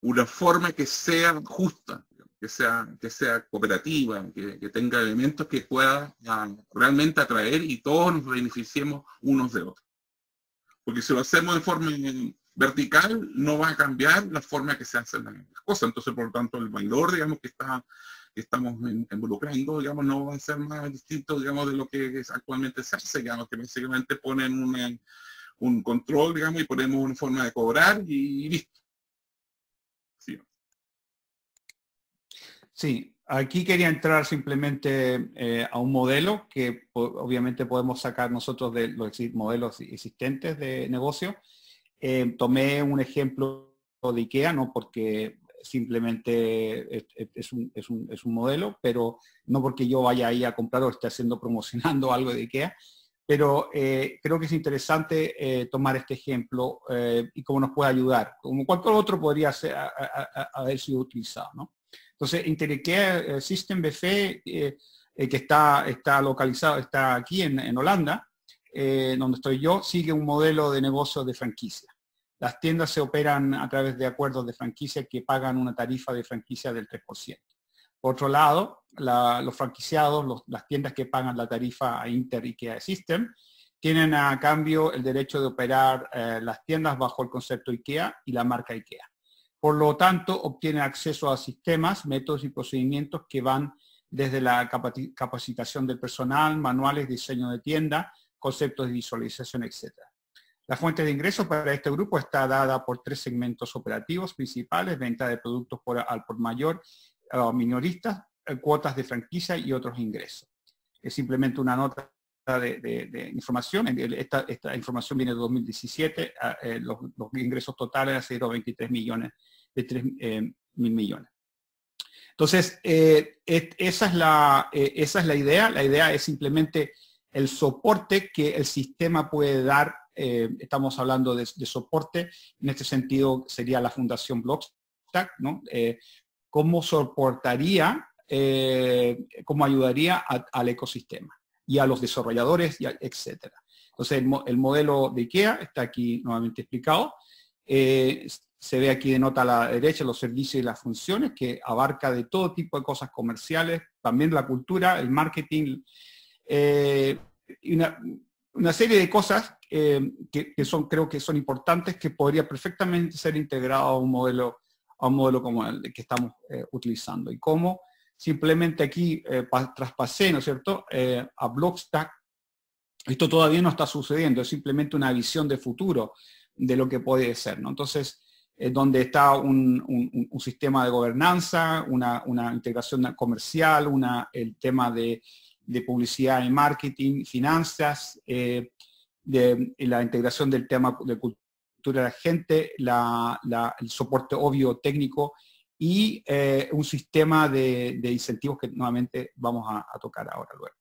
una, forma que sea justa, que sea, que sea cooperativa, que, tenga elementos que pueda ah, realmente atraer y todos nos beneficiemos unos de otros. Porque si lo hacemos de forma vertical, no va a cambiar la forma que se hacen las cosas. Entonces, por lo tanto, el valor, digamos, que está estamos involucrando, digamos, no va a ser más distinto, digamos, de lo que actualmente se hace, digamos, que básicamente ponen un control, digamos, y ponemos una forma de cobrar y, listo. Sí. aquí quería entrar simplemente eh, a un modelo que obviamente podemos sacar nosotros de los modelos existentes de negocio. Eh, tomé un ejemplo de IKEA, no porque simplemente es, un, es, un, es, un, modelo, pero no porque yo vaya ahí a comprar o esté haciendo promocionando algo de IKEA, pero eh, creo que es interesante tomar este ejemplo y cómo nos puede ayudar, como cualquier otro podría ser, haber sido utilizado. ¿no? Entonces, InterIKEA System BF, que está, está localizado, está aquí en, en Holanda, donde estoy yo, sigue un modelo de negocio de franquicia. Las tiendas se operan a través de acuerdos de franquicia que pagan una tarifa de franquicia del 3%. Por otro lado, los franquiciados, las tiendas que pagan la tarifa a Inter IKEA System, tienen a cambio el derecho de operar eh, las tiendas bajo el concepto IKEA y la marca IKEA. Por lo tanto, obtienen acceso a sistemas, métodos y procedimientos que van desde la capacitación del personal, manuales, diseño de tienda, conceptos de visualización, etc. La fuente de ingresos para este grupo está dada por tres segmentos operativos principales, venta de productos por, al por mayor minoristas, eh, cuotas de franquicia y otros ingresos. Es simplemente una nota de, información. Esta, información viene de 2017, eh, los, ingresos totales han sido 23 millones, de 3 eh, mil millones. Entonces, esa, es la, esa es la idea. La idea es simplemente el soporte que el sistema puede dar eh, estamos hablando de, soporte, en este sentido sería la Fundación Blockstack, ¿no? Eh, ¿Cómo soportaría, eh, cómo ayudaría al ecosistema y a los desarrolladores, y etcétera? Entonces, el, modelo de IKEA está aquí nuevamente explicado. Se ve aquí de nota a la derecha los servicios y las funciones que abarca de todo tipo de cosas comerciales, también la cultura, el marketing, y una, serie de cosas eh, que, son, creo que son importantes, que podría perfectamente ser integrado a un modelo, a un modelo como el que estamos eh, utilizando. Y cómo simplemente aquí eh, traspasé, ¿no es cierto?, a Blockstack. Esto todavía no está sucediendo, es simplemente una visión de futuro de lo que puede ser, ¿no? Entonces, donde está un, sistema de gobernanza, una, una integración comercial, una, el tema de de publicidad y marketing, finanzas, eh, de, la integración del tema de cultura de la gente, el soporte obvio técnico y eh, un sistema de, incentivos que nuevamente vamos a, tocar ahora luego.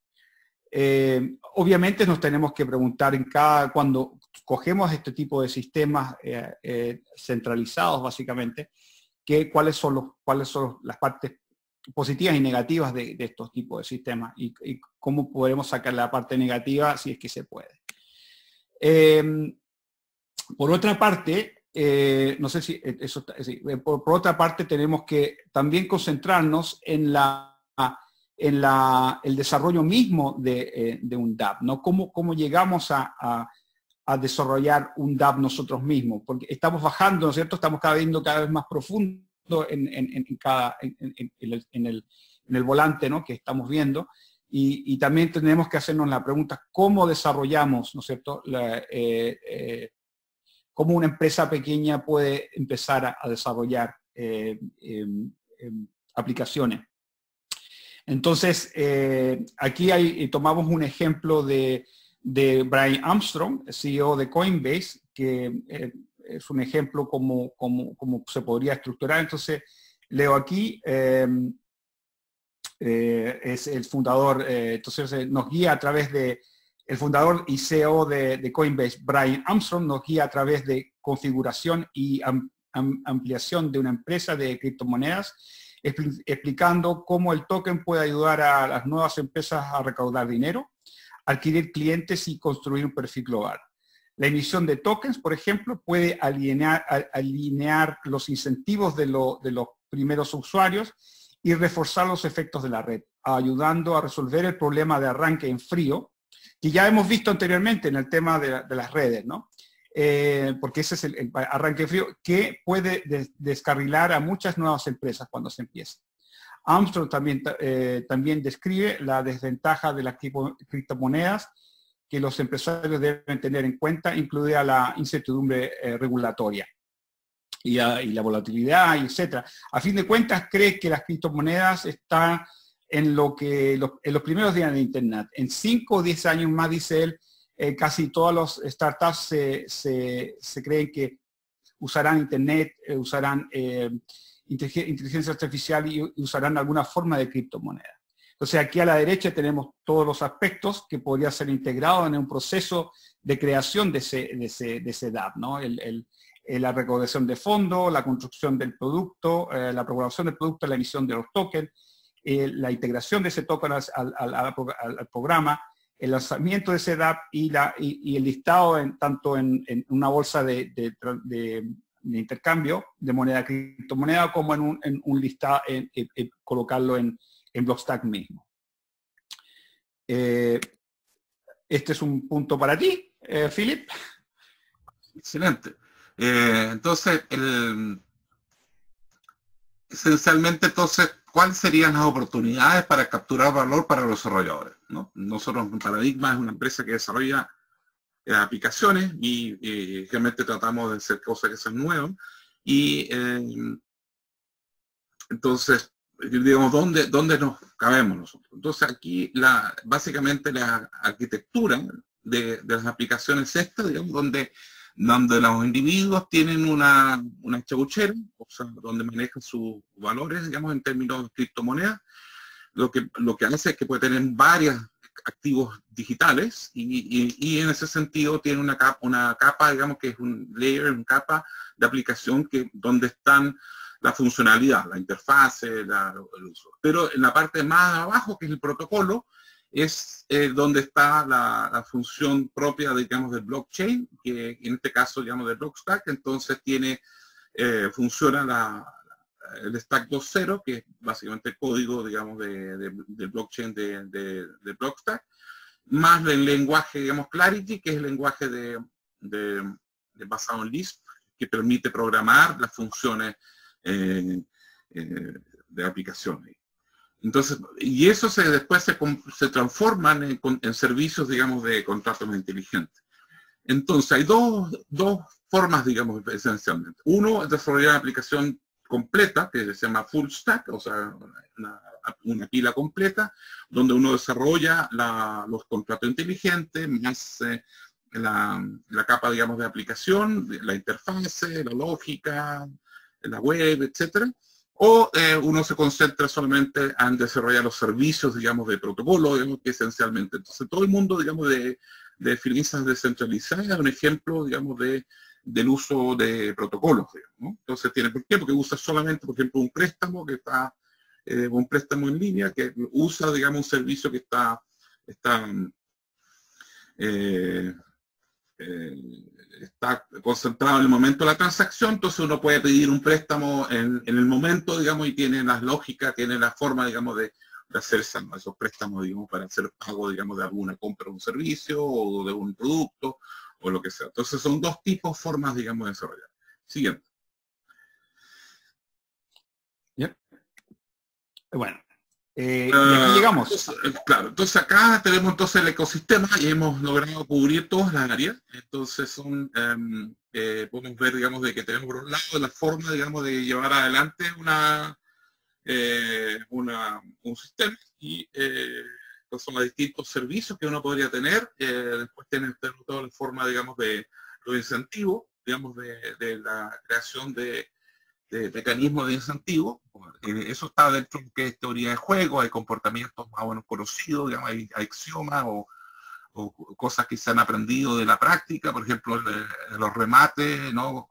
Eh, obviamente nos tenemos que preguntar en cada, cuando cogemos este tipo de sistemas centralizados básicamente, que, cuáles son, los, cuáles son las partes positivas y negativas de, estos tipos de sistemas y, cómo podemos sacar la parte negativa si es que se puede. Em, por otra parte, eh, no sé si eh, eso eh, por, otra parte tenemos que también concentrarnos en la en la, el desarrollo mismo de, un DAP, ¿no? Cómo, cómo llegamos a, desarrollar un DAP nosotros mismos, porque estamos bajando, ¿no es cierto? Estamos cada, viendo cada vez más profundo en, cada, en, el, volante ¿no? que estamos viendo. Y, también tenemos que hacernos la pregunta, ¿cómo desarrollamos, ¿no es cierto?, eh, eh, cómo una empresa pequeña puede empezar a, desarrollar eh, em, em, aplicaciones. Entonces, aquí hay, tomamos un ejemplo de, de Brian Armstrong, CEO de Coinbase, que es un ejemplo como, como, se podría estructurar. Entonces, leo aquí, em, eh, es el fundador, eh, entonces eh, nos guía a través de El fundador y CEO de, Coinbase, Brian Armstrong, nos guía a través de configuración y ampliación de una empresa de criptomonedas, explicando cómo el token puede ayudar a las nuevas empresas a recaudar dinero, adquirir clientes y construir un perfil global. La emisión de tokens, por ejemplo, puede alinear, alinear los incentivos de, los primeros usuarios y reforzar los efectos de la red, ayudando a resolver el problema de arranque en frío, que ya hemos visto anteriormente en el tema de, las redes, ¿no? Eh, porque ese es el, arranque frío que puede descarrilar a muchas nuevas empresas cuando se empieza. Armstrong también, eh, también describe la desventaja de las criptomonedas que los empresarios deben tener en cuenta, incluida la incertidumbre eh, regulatoria y, la volatilidad, etc. A fin de cuentas, cree que las criptomonedas están en, lo que, en los primeros días de Internet. En 5 o 10 años más, dice él, eh, casi todas las startups se, creen que usarán Internet, usarán inteligencia artificial y usarán alguna forma de criptomoneda. Entonces aquí a la derecha tenemos todos los aspectos que podría ser integrados en un proceso de creación de ese, de ese, DAP, ¿no? El, la recaudación de fondos, la construcción del producto, eh, la programación del producto, la emisión de los tokens, eh, la integración de ese token al, programa, el lanzamiento de ese DAP y, la, y, el listado en, tanto en, una bolsa de, de, intercambio de moneda criptomoneda como en un, en un listado, colocarlo en, en Blockstack mismo. Eh, este es un punto para ti, eh, Philip. Excelente. Eh, entonces, esencialmente, entonces, ¿cuáles serían las oportunidades para capturar valor para los desarrolladores? Nosotros, Paradigma es una empresa que desarrolla aplicaciones y, realmente tratamos de hacer cosas que sean nuevas. Y entonces, digamos, ¿dónde, dónde nos cabemos nosotros? Entonces aquí la, básicamente la arquitectura de, las aplicaciones estas, digamos, donde, donde los individuos tienen una, una chabuchera, o sea, donde manejan sus valores, digamos, en términos de criptomonedas, lo que, lo que hace es que puede tener varios activos digitales y, en ese sentido tiene una capa, una capa, digamos, que es un layer, una capa de aplicación que donde están la funcionalidad, la interfase, el uso. Pero en la parte más abajo, que es el protocolo, es eh, donde está la, función propia, digamos, del blockchain, que en este caso, digamos, del Blockstack, entonces tiene, eh, funciona la, el Stack 2.0, que es básicamente el código, digamos, de, del blockchain de, de, Blockstack, más el lenguaje, digamos, Clarity, que es el lenguaje de, basado en Lisp, que permite programar las funciones eh, eh, de aplicaciones. Entonces, y eso se, después se, se transforman en, servicios, digamos, de contratos inteligentes. Entonces, hay dos, formas, digamos, esencialmente. Uno es desarrollar una aplicación completa, que se llama full stack, o sea, una, pila completa, donde uno desarrolla los contratos inteligentes, más eh, la, la, capa, digamos, de aplicación, la interfase, la lógica, la web, etcétera, o eh, uno se concentra solamente en desarrollar los servicios, digamos, de protocolo, digamos, que esencialmente. Entonces, todo el mundo, digamos, de, de finanzas descentralizadas es un ejemplo, digamos, de, del uso de protocolos, Entonces, tiene, ¿por qué? Porque usa solamente, por ejemplo, un préstamo que está, eh, un préstamo en línea, que usa, digamos, un servicio que está, está eh, está concentrado en el momento de la transacción, entonces uno puede pedir un préstamo en, el momento, digamos, y tiene las lógicas, tiene la forma, digamos, de, hacer esos préstamos, digamos, para hacer pago, digamos, de alguna compra de un servicio o de un producto o lo que sea. Entonces son dos tipos, formas, digamos, de desarrollar. Siguiente. Bueno, eh, y aquí ah, llegamos. Eh, claro, entonces acá tenemos entonces el ecosistema y hemos logrado cubrir todas las áreas. Entonces son, em, eh, podemos ver, digamos, de que tenemos por un lado la forma, digamos, de llevar adelante una, una un sistema y son los distintos servicios que uno podría tener. después tenemos toda la forma, digamos, de los incentivos, digamos, de la creación de de mecanismos de incentivo. Eh, eso está dentro de que es teoría de juego, hay comportamientos más o menos conocidos, digamos, hay, axiomas o, cosas que se han aprendido de la práctica, por ejemplo, los remates, ¿no?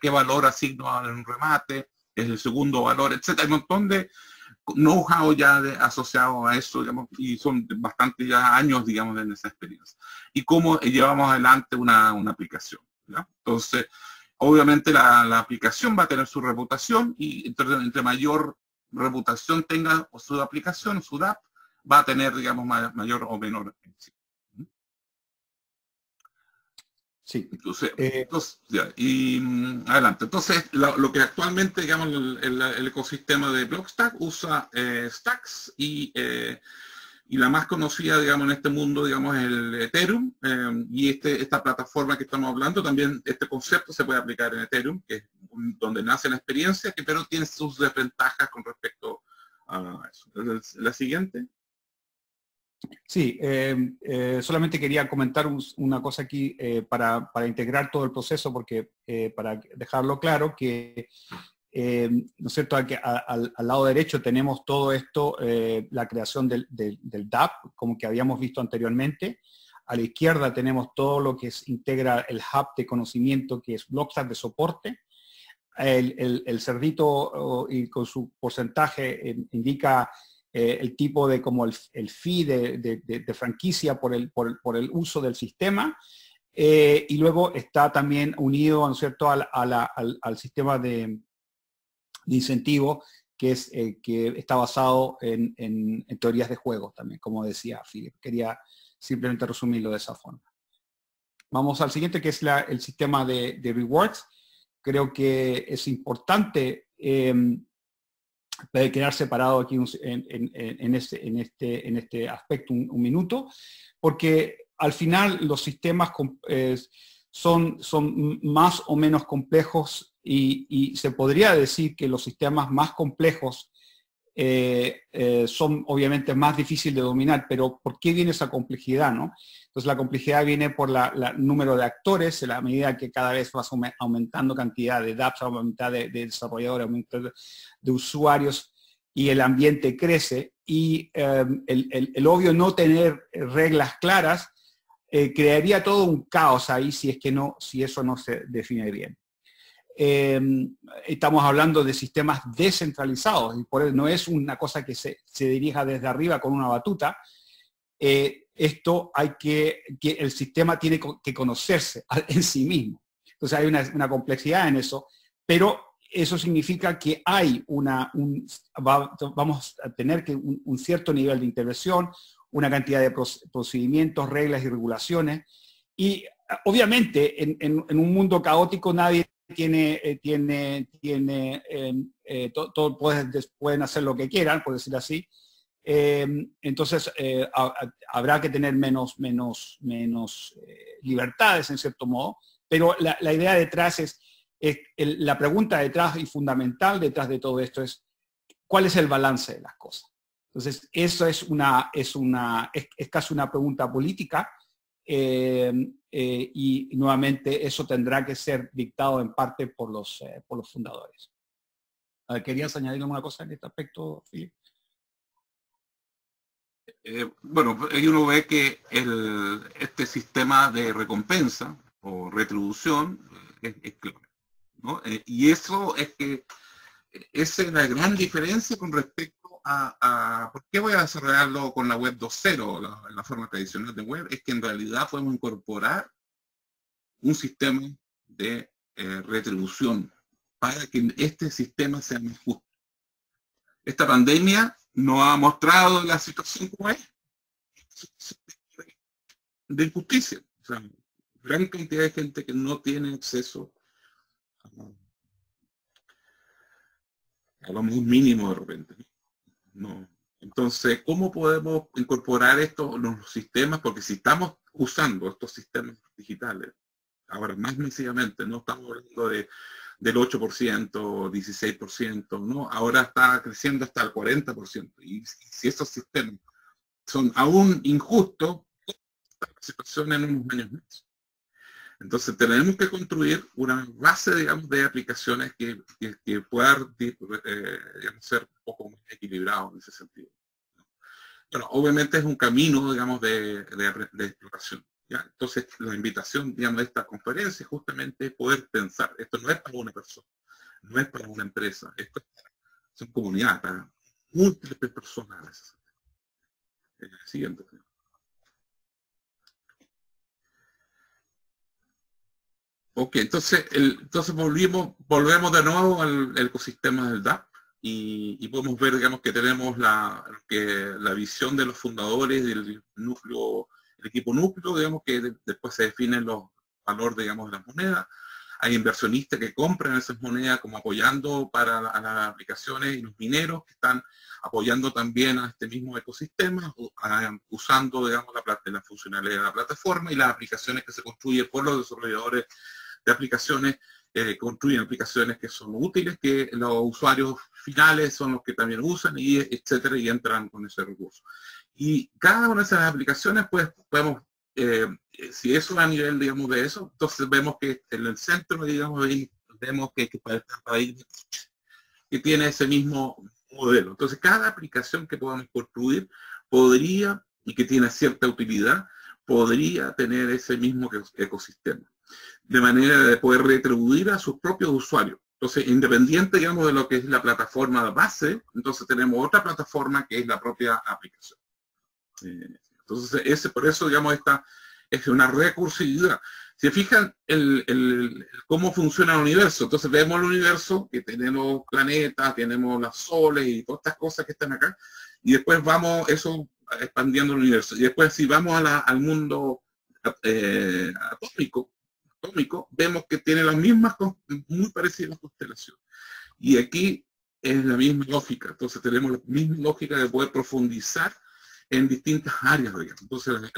¿Qué valor asigno a un remate? Es el segundo valor, etcétera. Hay un montón de know-how ya de, asociado a eso, digamos, y son bastante ya años, digamos, en esa experiencia. Y cómo llevamos adelante una, aplicación. Entonces, obviamente la, aplicación va a tener su reputación y entre, entre mayor reputación tenga su aplicación, su app, va a tener, digamos, mayor o menor Sí. Entonces, eh, y mm, adelante. Entonces, lo, que actualmente, digamos, el, ecosistema de Blockstack usa eh, Stacks y, eh, y, la más conocida, digamos, en este mundo, digamos, es el Ethereum. y este, esta plataforma que estamos hablando, también este concepto se puede aplicar en Ethereum, que es donde nace la experiencia, que pero tiene sus desventajas con respecto a eso. La siguiente. Sí, em, eh, solamente quería comentar una cosa aquí eh, para, integrar todo el proceso, porque eh, para dejarlo claro que, em, ¿no es cierto?, al, lado derecho tenemos todo esto, la creación del, DAP, como que habíamos visto anteriormente. A la izquierda tenemos todo lo que integra el hub de conocimiento, que es Blockstack de soporte. El, el cerdito y con su porcentaje indica eh, el tipo de como el, fee de, franquicia por el, por, el uso del sistema. Eh, y luego está también unido, ¿no cierto?, al, al, sistema de, incentivo que, es, eh, que está basado en, teorías de juegos también, como decía Philip. Quería simplemente resumirlo de esa forma. Vamos al siguiente, que es el sistema de, rewards. Creo que es importante puede quedar separado aquí en, este, en, este, en este aspecto un, minuto, porque al final los sistemas son, son más o menos complejos y, se podría decir que los sistemas más complejos eh, eh, son obviamente más difíciles de dominar, pero ¿por qué viene esa complejidad? No? Entonces la complejidad viene por el número de actores, en la medida que cada vez vas aumentando cantidad de dApps, aumentar de, de desarrolladores, de, usuarios y el ambiente crece y em, el, obvio no tener reglas claras eh, crearía todo un caos ahí si es que no, si eso no se define bien. Em, estamos hablando de sistemas descentralizados y por eso no es una cosa que se, dirija desde arriba con una batuta, eh, esto hay que, que el sistema tiene que conocerse en sí mismo. Entonces hay una, complejidad en eso, pero eso significa que hay una, vamos a tener que un, cierto nivel de intervención, una cantidad de procedimientos, reglas y regulaciones. Y obviamente en, un mundo caótico nadie tiene, eh, tiene, tiene, em, eh, todo, pueden hacer lo que quieran, por decir así, Em, entonces, eh, habrá que tener menos, menos, menos eh, libertades, en cierto modo, pero la, idea detrás es, la pregunta detrás y fundamental detrás de todo esto es, ¿cuál es el balance de las cosas? Entonces, eso es, una, es, una, es, casi una pregunta política. Em, eh, y nuevamente eso tendrá que ser dictado en parte por los, por los fundadores. ¿Querías añadir alguna cosa en este aspecto, Philip? Eh, bueno, ahí uno ve que este sistema de recompensa o retribución eh, es, clave. Eh, y eso es que esa es la gran diferencia con respecto a, por qué voy a desarrollarlo con la web 2.0, la, la forma tradicional de web, es que en realidad podemos incorporar un sistema de retribución para que este sistema sea más justo. Esta pandemia no ha mostrado la situación como es de injusticia. O sea, gran cantidad de gente que no tiene acceso a, lo mínimo de repente. No. Entonces, ¿cómo podemos incorporar esto en los sistemas? Porque si estamos usando estos sistemas digitales, ahora más masivamente, no estamos hablando de del 8%, 16%, ¿no? Ahora está creciendo hasta el 40%. Y si esos sistemas son aún injustos, la situación en unos años más. Entonces tenemos que construir una base, digamos, de aplicaciones que, que, puedan eh, ser un poco más equilibrado en ese sentido. Bueno, obviamente es un camino, digamos, de, de, exploración. Entonces, la invitación, digamos, de esta conferencia es justamente poder pensar. Esto no es para una persona, no es para una empresa, esto es una comunidad, para múltiples personas. Ok, entonces, entonces volvimos, volvemos de nuevo al ecosistema del DAP y, podemos ver, digamos, que tenemos la, que, la visión de los fundadores del núcleo, el equipo núcleo, digamos, que después se definen los valores, digamos, de las monedas. Hay inversionistas que compran esas monedas como apoyando para las aplicaciones y los mineros que están apoyando también a este mismo ecosistema, usando, digamos, la, la funcionalidad de la plataforma y las aplicaciones que se construyen por los desarrolladores de aplicaciones eh, construyen aplicaciones que son útiles, que los usuarios finales son los que también usan, y etcétera, y entran con ese recurso. Y cada una de esas aplicaciones, pues, podemos, eh, si eso a nivel, digamos, de eso, entonces vemos que en el centro, digamos, ahí, vemos que, que, que tiene ese mismo modelo. Entonces, cada aplicación que podamos construir podría, y que tiene cierta utilidad, podría tener ese mismo ecosistema de manera de poder retribuir a sus propios usuarios. Entonces, independiente, digamos, de lo que es la plataforma base, entonces tenemos otra plataforma que es la propia aplicación. Eh, entonces, ese, por eso, digamos, esta es una recursividad. Si fijan el, cómo funciona el universo, entonces vemos el universo, que tenemos planetas, tenemos las soles y todas estas cosas que están acá, y después vamos eso expandiendo el universo. Y después si vamos al mundo eh, atómico, vemos que tiene las mismas, muy parecidas constelaciones. Y aquí es la misma lógica. Entonces tenemos la misma lógica de poder profundizar en distintas áreas, Entonces la,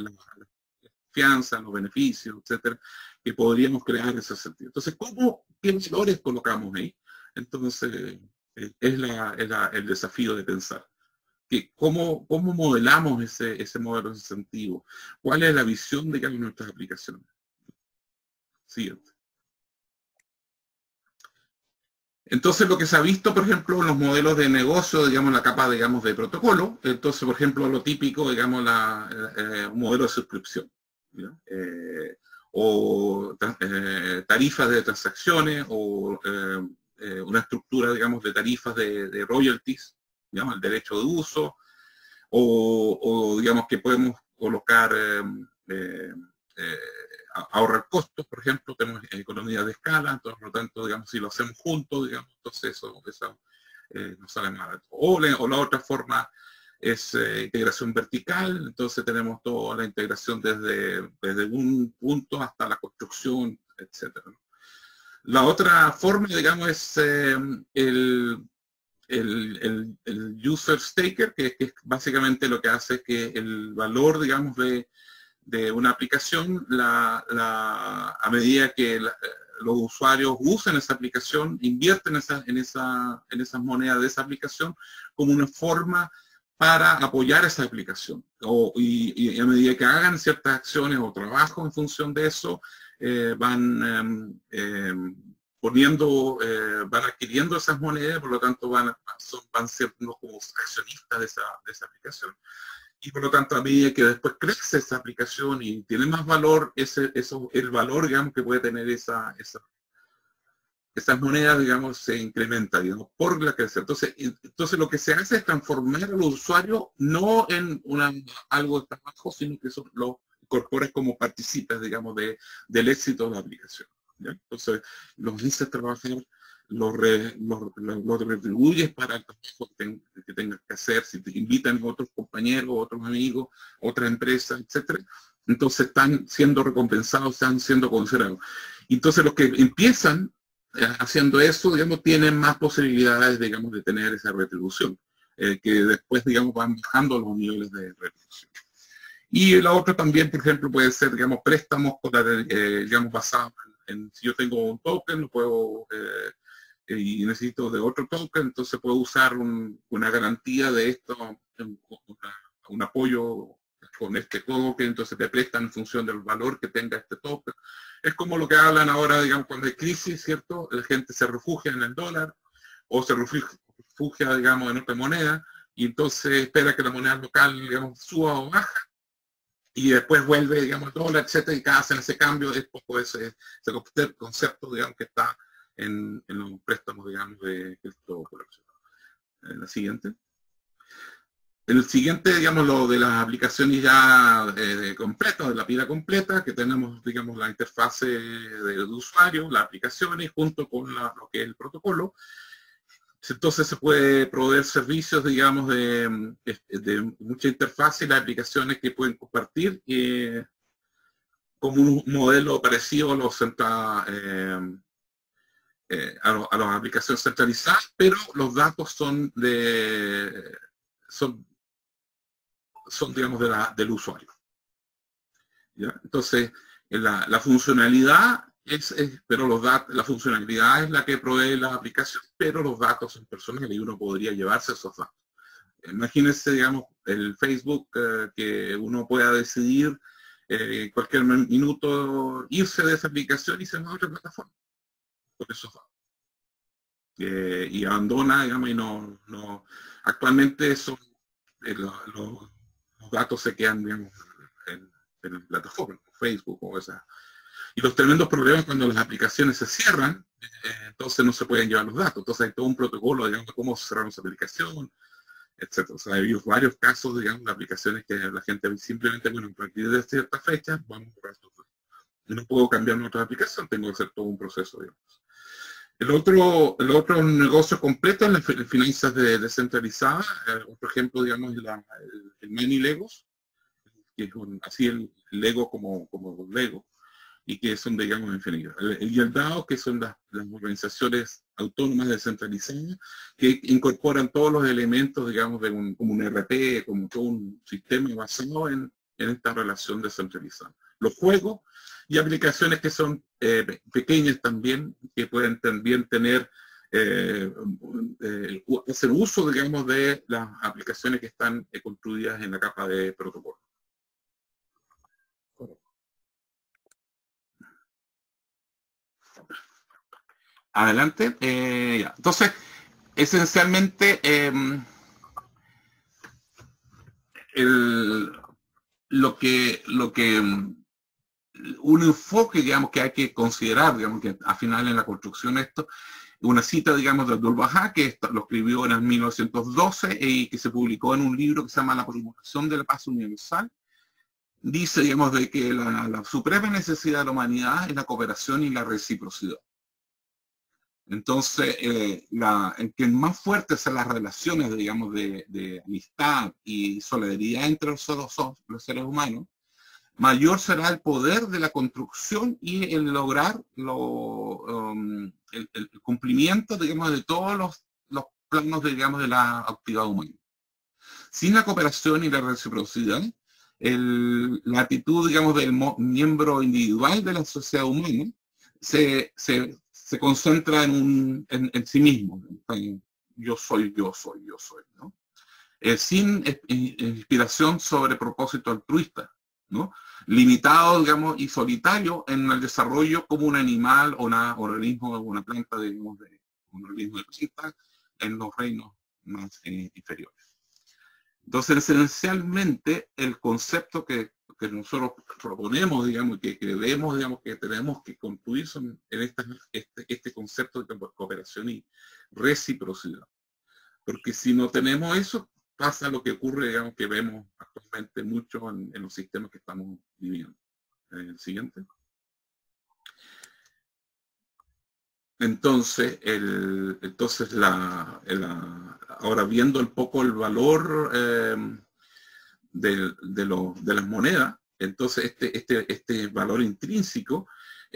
confianza, los beneficios, etcétera, que podríamos crear en ese sentido. Entonces, ¿cómo, qué valores colocamos ahí? Entonces, eh, es, la, el desafío de pensar. Que cómo, ¿Cómo modelamos ese, ese modelo, ese sentido? ¿Cuál es la visión de nuestras aplicaciones? Siguiente. Entonces, lo que se ha visto, por ejemplo, en los modelos de negocio, digamos, la capa, digamos, de protocolo, entonces, por ejemplo, lo típico, digamos, la, eh, un modelo de suscripción, eh, o eh, tarifas de transacciones, o una estructura, digamos, de tarifas de, royalties, digamos, el derecho de uso, o, o digamos, que podemos colocar ahorrar costos, por ejemplo, tenemos economía de escala, entonces, por lo tanto, digamos, si lo hacemos juntos, digamos, entonces eso, eso eh, nos sale más o, o, la otra forma es eh, integración vertical, entonces tenemos toda la integración desde, desde un punto hasta la construcción, etcétera. La otra forma, digamos, es eh, el, el, el, user staker, que, que, es básicamente lo que hace que el valor, digamos, de de una aplicación, la, a medida que los usuarios usan esa aplicación, invierten esa, en, esa, en esas monedas de esa aplicación como una forma para apoyar esa aplicación. O, y, a medida que hagan ciertas acciones o trabajo en función de eso, eh, van em, em, poniendo, eh, van adquiriendo esas monedas, por lo tanto van, son, van siendo como accionistas de esa, de esa aplicación y por lo tanto a medida que después crece esa aplicación y tiene más valor, ese, eso, el valor digamos que puede tener esa, esa esas monedas, digamos, se incrementa, digamos, por la crecer. Entonces, entonces lo que se hace es transformar al usuario no en una, algo de trabajo, sino que eso lo incorpora como participas, digamos, de, del éxito de la aplicación. Entonces, los dice trabajar lo, retribuyes para trabajo que, tengas que hacer, si te invitan otros compañeros, otros amigos, otra empresa, etcétera, entonces están siendo recompensados, están siendo considerados. Entonces los que empiezan eh, haciendo eso, digamos, tienen más posibilidades, digamos, de tener esa retribución, eh, que después, digamos, van bajando los niveles de retribución. Y la otra también, por ejemplo, puede ser, digamos, préstamos, eh, digamos, basados en, si yo tengo un token, lo puedo y necesito de otro token, entonces puedo usar una garantía de esto, un, apoyo con este token, entonces te prestan en función del valor que tenga este token. Es como lo que hablan ahora, digamos, cuando hay crisis, ¿cierto? La gente se refugia en el dólar o se refugia, digamos, en otra moneda y entonces espera que la moneda local, digamos, suba o baja, y después vuelve, digamos, el dólar, etcétera, y cada hacen ese cambio, es poco ese, ese concepto, digamos, que está en, en los préstamos, digamos, de En la siguiente. El siguiente, digamos, lo de las aplicaciones ya eh, completas, de la pila completa, que tenemos, digamos, la interfase del usuario, las aplicaciones, junto con lo que es el protocolo. Entonces se puede proveer servicios, digamos, de, de mucha interfaz y las aplicaciones que pueden compartir eh, como un modelo parecido a los, eh, eh, a, las aplicaciones centralizadas, pero los datos son de son, son digamos, de la, del usuario. Entonces, la, la funcionalidad es, pero los datos, la funcionalidad es la que provee la aplicación, pero los datos son personales y uno podría llevarse esos datos. Imagínense, digamos, el Facebook eh, que uno pueda decidir eh, cualquier minuto irse de esa aplicación y se va a otra plataforma por esos. Eh, y abandona, digamos, y no, no actualmente son eh, los, datos se quedan, digamos, en, en la plataforma, Facebook o esa y los tremendos problemas cuando las aplicaciones se cierran, eh, entonces no se pueden llevar los datos. Entonces hay todo un protocolo, digamos, de cómo cerrar esa aplicación, etc. O sea, hay varios casos, digamos, de aplicaciones que la gente simplemente, bueno, a partir de cierta fecha, vamos a borrar no puedo cambiar otra aplicación, tengo que hacer todo un proceso, digamos. El otro, el otro negocio completo es las finanzas descentralizadas. Eh, otro ejemplo, digamos, el, el Many Legos, que es así el Lego como, como Lego y que son, digamos, infinitas. El DAO, que son las, organizaciones autónomas descentralizadas, que incorporan todos los elementos, digamos, de un, como un RP, como todo un sistema basado en, en esta relación descentralizada. Los juegos y aplicaciones que son eh, pequeñas también, que pueden también tener, eh, eh, hacer uso, digamos, de las aplicaciones que están construidas en la capa de protocolo. Adelante. Eh, Entonces, esencialmente, em, lo que, lo que em, un enfoque, digamos, que hay que considerar, digamos, que al final en la construcción esto, una cita, digamos, de Abdul Baha, que lo escribió en el 1912 y que se publicó en un libro que se llama La promulgación de la paz universal, dice, digamos, de que la, la suprema necesidad de la humanidad es la cooperación y la reciprocidad. Entonces, eh, en que más fuertes son las relaciones, digamos, de, amistad y solidaridad entre los, seres humanos, mayor será el poder de la construcción y el lograr um, el, cumplimiento, digamos, de todos los, planos, digamos, de la actividad humana. Sin la cooperación y la reciprocidad, la actitud, digamos, del miembro individual de la sociedad humana se, se, concentra en, un, en, sí mismo. yo soy, yo soy, yo soy. Eh, sin inspiración sobre propósito altruista, ¿no? limitado, digamos, y solitario en el desarrollo como un animal o un organismo o una planta, digamos, de un organismo de en los reinos más eh, inferiores. Entonces, esencialmente, el concepto que que nosotros proponemos, digamos, que creemos, digamos, que tenemos que concluir en este, este, concepto de cooperación y reciprocidad. Porque si no tenemos eso, pasa lo que ocurre, digamos, que vemos mucho en, los sistemas que estamos viviendo. El siguiente. Entonces, el, entonces la, ahora viendo un poco el valor eh, de, de, las monedas, entonces este, este, este valor intrínseco,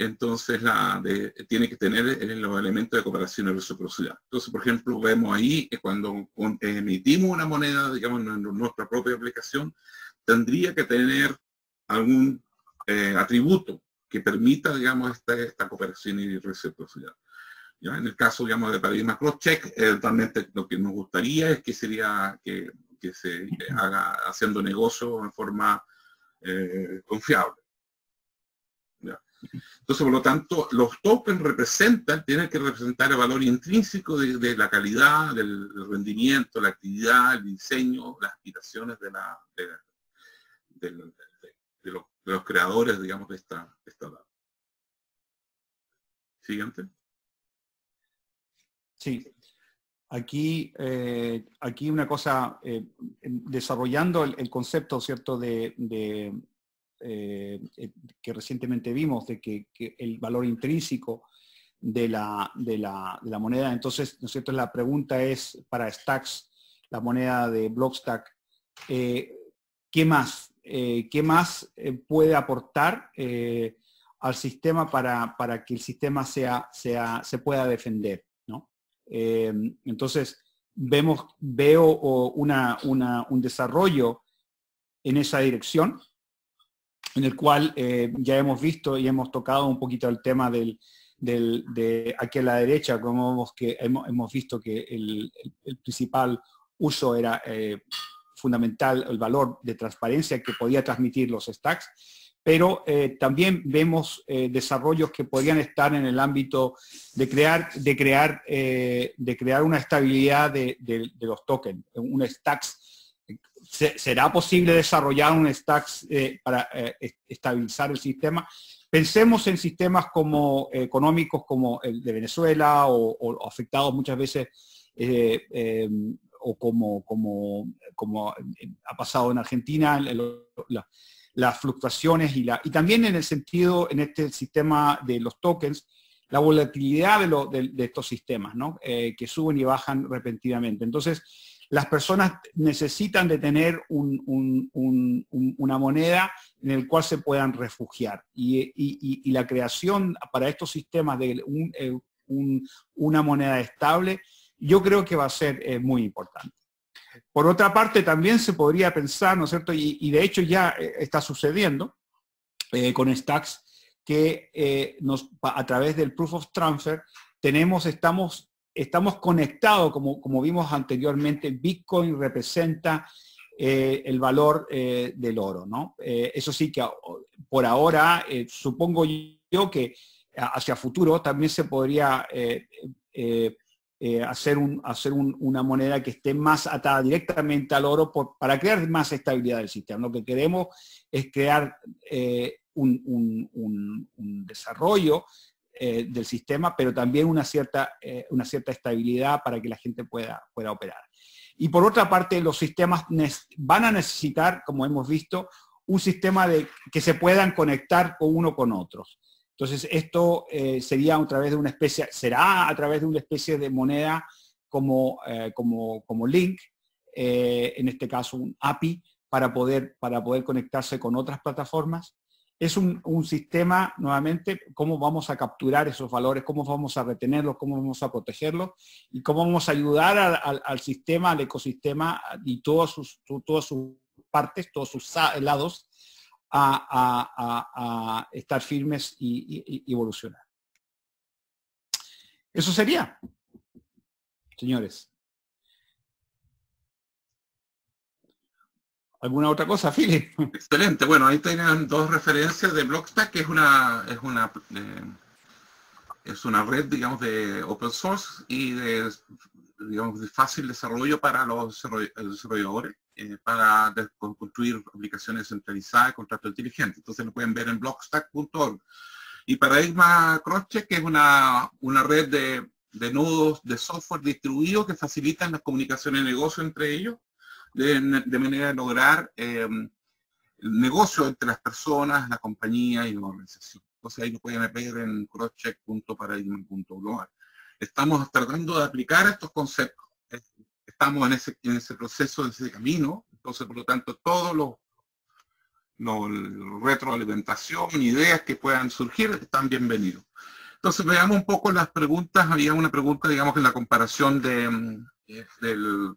entonces la tiene que tener los elementos de cooperación y reciprocidad. Entonces, por ejemplo, vemos ahí que cuando emitimos una moneda, digamos, en nuestra propia aplicación, tendría que tener algún eh, atributo que permita, digamos, esta, esta cooperación y reciprocidad. ¿Ya? En el caso, digamos, de paradigma cross-check, realmente lo que nos gustaría es que sería que que se haga haciendo negocio en forma eh, confiable. Entonces, por lo tanto, los tokens representan, tienen que representar el valor intrínseco de, la calidad, del rendimiento, la actividad, el diseño, las aspiraciones de, la, de, los, creadores, digamos, de esta, esta Siguiente. Sí. Aquí, eh, aquí una cosa, eh, desarrollando el, concepto, ¿cierto?, de, eh, que recientemente vimos, de que, el valor intrínseco de la, de la, moneda. Entonces, ¿no? La pregunta es para Stacks, la moneda de Blockstack, eh, ¿qué más? ¿Qué más puede aportar al sistema para, para, que el sistema sea, sea, se pueda defender? ¿no? entonces, vemos, veo una, un desarrollo en esa dirección, en el cual eh, ya hemos visto y hemos tocado un poquito el tema del, de aquí a la derecha, como hemos, que hemos, visto que el, principal uso era eh, fundamental, el valor de transparencia que podía transmitir los stacks, pero eh, también vemos desarrollos que podrían estar en el ámbito de crear, de crear, de crear una estabilidad de, de los tokens, un stacks ¿Será posible desarrollar un stack eh, para eh, estabilizar el sistema? Pensemos en sistemas como económicos como el de Venezuela o, afectados muchas veces eh, em, o como, como, ha pasado en Argentina, las fluctuaciones y, también en el sentido, en este sistema de los tokens, la volatilidad de, de estos sistemas, ¿no? que suben y bajan repentinamente. Entonces, las personas necesitan de tener una moneda en el cual se puedan refugiar. Y, la creación para estos sistemas de eh, una moneda estable, yo creo que va a ser eh, muy importante. Por otra parte, también se podría pensar, ¿no es cierto? Y, de hecho ya eh, está sucediendo con Stacks, que a través del Proof of Transfer tenemos, estamos estamos conectados, como, como vimos anteriormente, Bitcoin representa eh, el valor eh, del oro, ¿no? Eh, eso sí que por ahora, supongo yo que hacia futuro también se podría hacer, un, hacer una moneda que esté más atada directamente al oro para crear más estabilidad del sistema. Lo que queremos es crear un, un desarrollo eh, del sistema, pero también una cierta, eh, una cierta estabilidad para que la gente pueda, pueda operar. Y por otra parte, los sistemas van a necesitar, como hemos visto, un sistema de, que se puedan conectar con uno con otros. Entonces, esto eh, sería a través de una especie, será a través de una especie de moneda como, como, como Link, en este caso un API, para poder, para poder conectarse con otras plataformas es un, sistema, nuevamente, cómo vamos a capturar esos valores, cómo vamos a retenerlos, cómo vamos a protegerlos y cómo vamos a ayudar al, sistema, al ecosistema y todas sus, todas sus partes, todos sus lados a, estar firmes y, y evolucionar. Eso sería, señores. ¿Alguna otra cosa, Philip? Excelente. Bueno, ahí tienen dos referencias de Blockstack, que es una, es una, eh, es una red, digamos, de open source y de, digamos, de fácil desarrollo para los desarrolladores, eh, para construir aplicaciones centralizadas, contrato inteligente. Entonces lo pueden ver en blockstack.org. Y Paradigma Crosscheck, que es una, una red de, de nodos de software distribuido que facilitan las comunicaciones de negocio entre ellos de, manera de lograr em, el negocio entre las personas, la compañía y la organización. Entonces ahí lo pueden ver en crosscheck.paradigma.global. Estamos tratando de aplicar estos conceptos. Estamos en ese, proceso, en ese camino. Entonces, por lo tanto, todos los, los retroalimentación, ideas que puedan surgir están bienvenidos. Entonces veamos un poco las preguntas. Había una pregunta, digamos, en la comparación de, em, del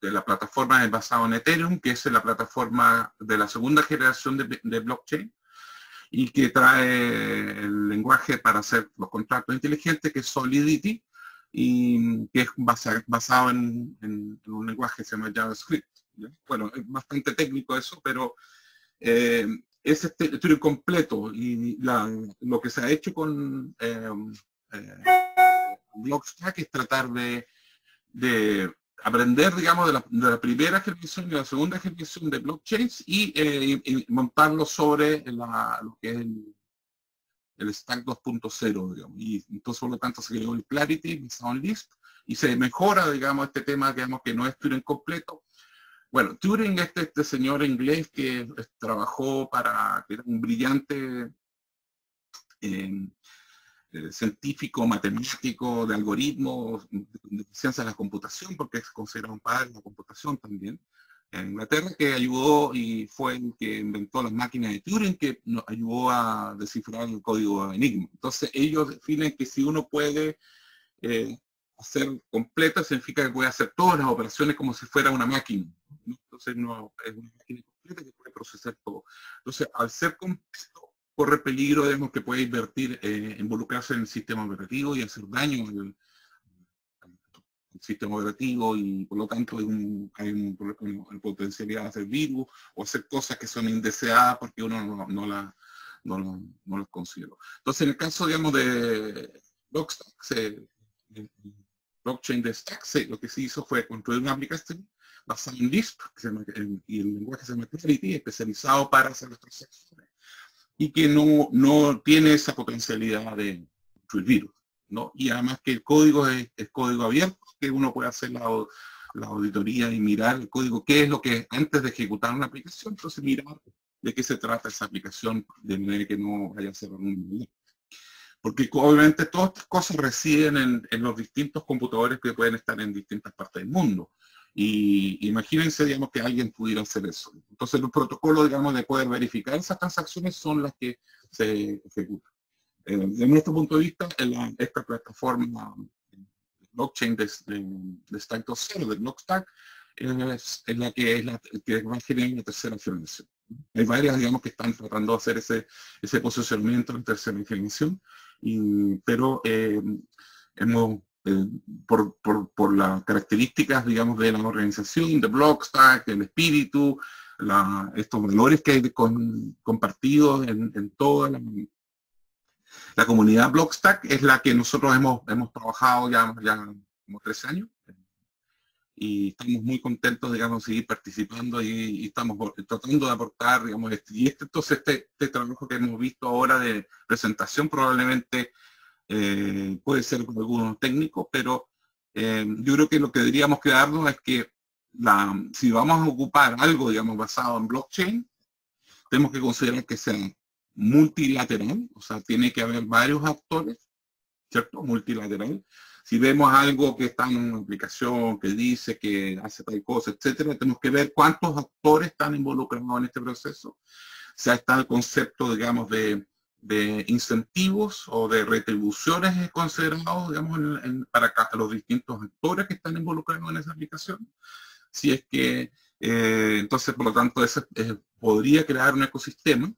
de la plataforma basada en Ethereum, que es la plataforma de la segunda generación de, blockchain y que trae el lenguaje para hacer los contratos inteligentes, que es Solidity, y que es basado en, un lenguaje que se llama JavaScript. Bueno, es bastante técnico eso, pero eh, es este Turing completo y lo que se ha hecho con eh, Blockstack es tratar de aprender, digamos, de la, primera generación y la segunda generación de blockchains y, eh, montarlo sobre lo que es el, el Stack 2.0, digamos. Y entonces, por lo tanto, se creó el Clarity basado en Lisp y se mejora, digamos, este tema, digamos, que no es Turing completo. Bueno, Turing, este, este señor inglés que trabajó para, que era un brillante eh, eh, científico, matemático, de algoritmos, de ciencia de la computación, porque es considerado un padre de la computación también, en Inglaterra, que ayudó y fue el que inventó las máquinas de Turing, que nos ayudó a descifrar el código Enigma. Entonces ellos definen que si uno puede eh, hacer completa, significa que puede hacer todas las operaciones como si fuera una máquina. Entonces no es una máquina completa que puede procesar todo. Entonces, al ser completo, corre peligro, digamos, que puede invertir, eh, involucrarse en el sistema operativo y hacer daño al, sistema operativo y por lo tanto hay, un, potencialidad de hacer virus o hacer cosas que son indeseadas porque uno no, no las no, considera. Entonces en el caso digamos de Blockstack, blockchain de Stack, lo que se hizo fue construir una aplicación basada en Lisp y el lenguaje se llama Clarity, especializado para hacer las transacciones y que no, no tiene esa potencialidad de construir virus. ¿no? Y además que el código es, código abierto, que uno puede hacer la, la, auditoría y mirar el código, qué es lo que antes de ejecutar una aplicación, entonces mirar de qué se trata esa aplicación, de manera que no vaya a ser un porque obviamente todas estas cosas residen en, en, los distintos computadores que pueden estar en distintas partes del mundo. Y imagínense, digamos, que alguien pudiera hacer eso. Entonces los protocolos, digamos, de poder verificar esas transacciones son las que se ejecutan. Eh, de nuestro punto de vista, esta plataforma blockchain de, de, Stack 2.0, de Blockstack, es, la que es la que va a generar la tercera generación. Hay varias, digamos, que están tratando de hacer ese, ese posicionamiento en tercera generación, y, pero eh, hemos, por, por, por, las características, digamos, de la organización, de Blockstack, el espíritu, la, estos valores que hay con, compartidos en, en toda la, la comunidad Blockstack es la que nosotros hemos, hemos trabajado ya, ya como tres años. Y estamos muy contentos, digamos, seguir participando y, estamos tratando de aportar, digamos, este, y este, entonces este, este, trabajo que hemos visto ahora de presentación probablemente eh, puede ser con algunos técnicos, pero eh, yo creo que lo que deberíamos quedarnos es que si vamos a ocupar algo, digamos, basado en blockchain, tenemos que considerar que sea multilateral, o sea, tiene que haber varios actores, ¿cierto? Multilateral. Si vemos algo que está en una aplicación, que dice que hace tal cosa, etcétera, tenemos que ver cuántos actores están involucrados en este proceso. Sea, está el concepto, digamos, de, incentivos o de retribuciones considerados, digamos, para los distintos actores que están involucrados en esa aplicación. Si es que, eh, entonces, por lo tanto, ese, eh, podría crear un ecosistema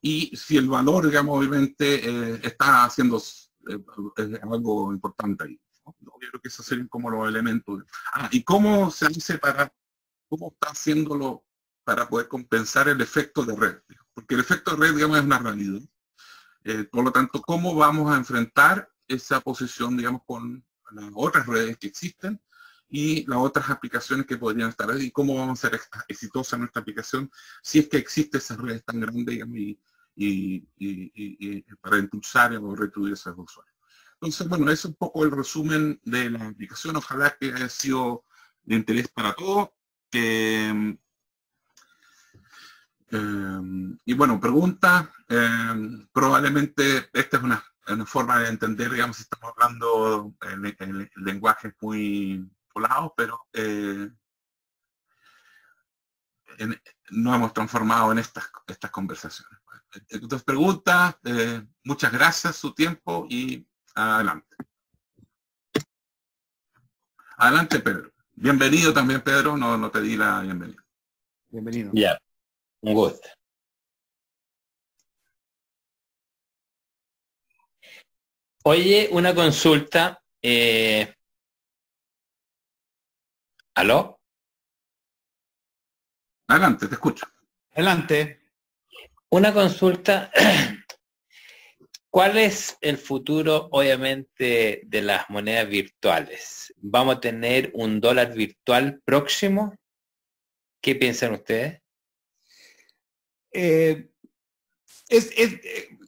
y si el valor, digamos, obviamente eh, está haciendo algo importante ahí. ¿no? Yo creo que esos serían como los elementos. Ah, ¿y cómo se hace para, cómo está haciéndolo para poder compensar el efecto de red? Porque el efecto de red, digamos, es una realidad. Eh, por lo tanto, ¿cómo vamos a enfrentar esa posición, digamos, con las otras redes que existen y las otras aplicaciones que podrían estar ahí, y cómo vamos a ser exitosa nuestra aplicación si es que existe esa red tan grande y, para impulsar o retribuir esos usuarios. Entonces, bueno, es un poco el resumen de la aplicación. Ojalá que haya sido de interés para todos. Eh, y bueno, pregunta, eh, probablemente esta es una, forma de entender, digamos, si estamos hablando en, el lenguaje muy pero eh, no hemos transformado en estas, estas conversaciones. Entonces, preguntas, eh, muchas gracias, su tiempo y adelante. Adelante, Pedro. Bienvenido también, Pedro. No, no te di la bienvenida. Bienvenido. Ya, un gusto. Oye, una consulta. Eh, ¿Aló? Adelante, te escucho. Adelante. Una consulta. ¿Cuál es el futuro, obviamente, de las monedas virtuales? ¿Vamos a tener un dólar virtual próximo? ¿Qué piensan ustedes? Eh, es,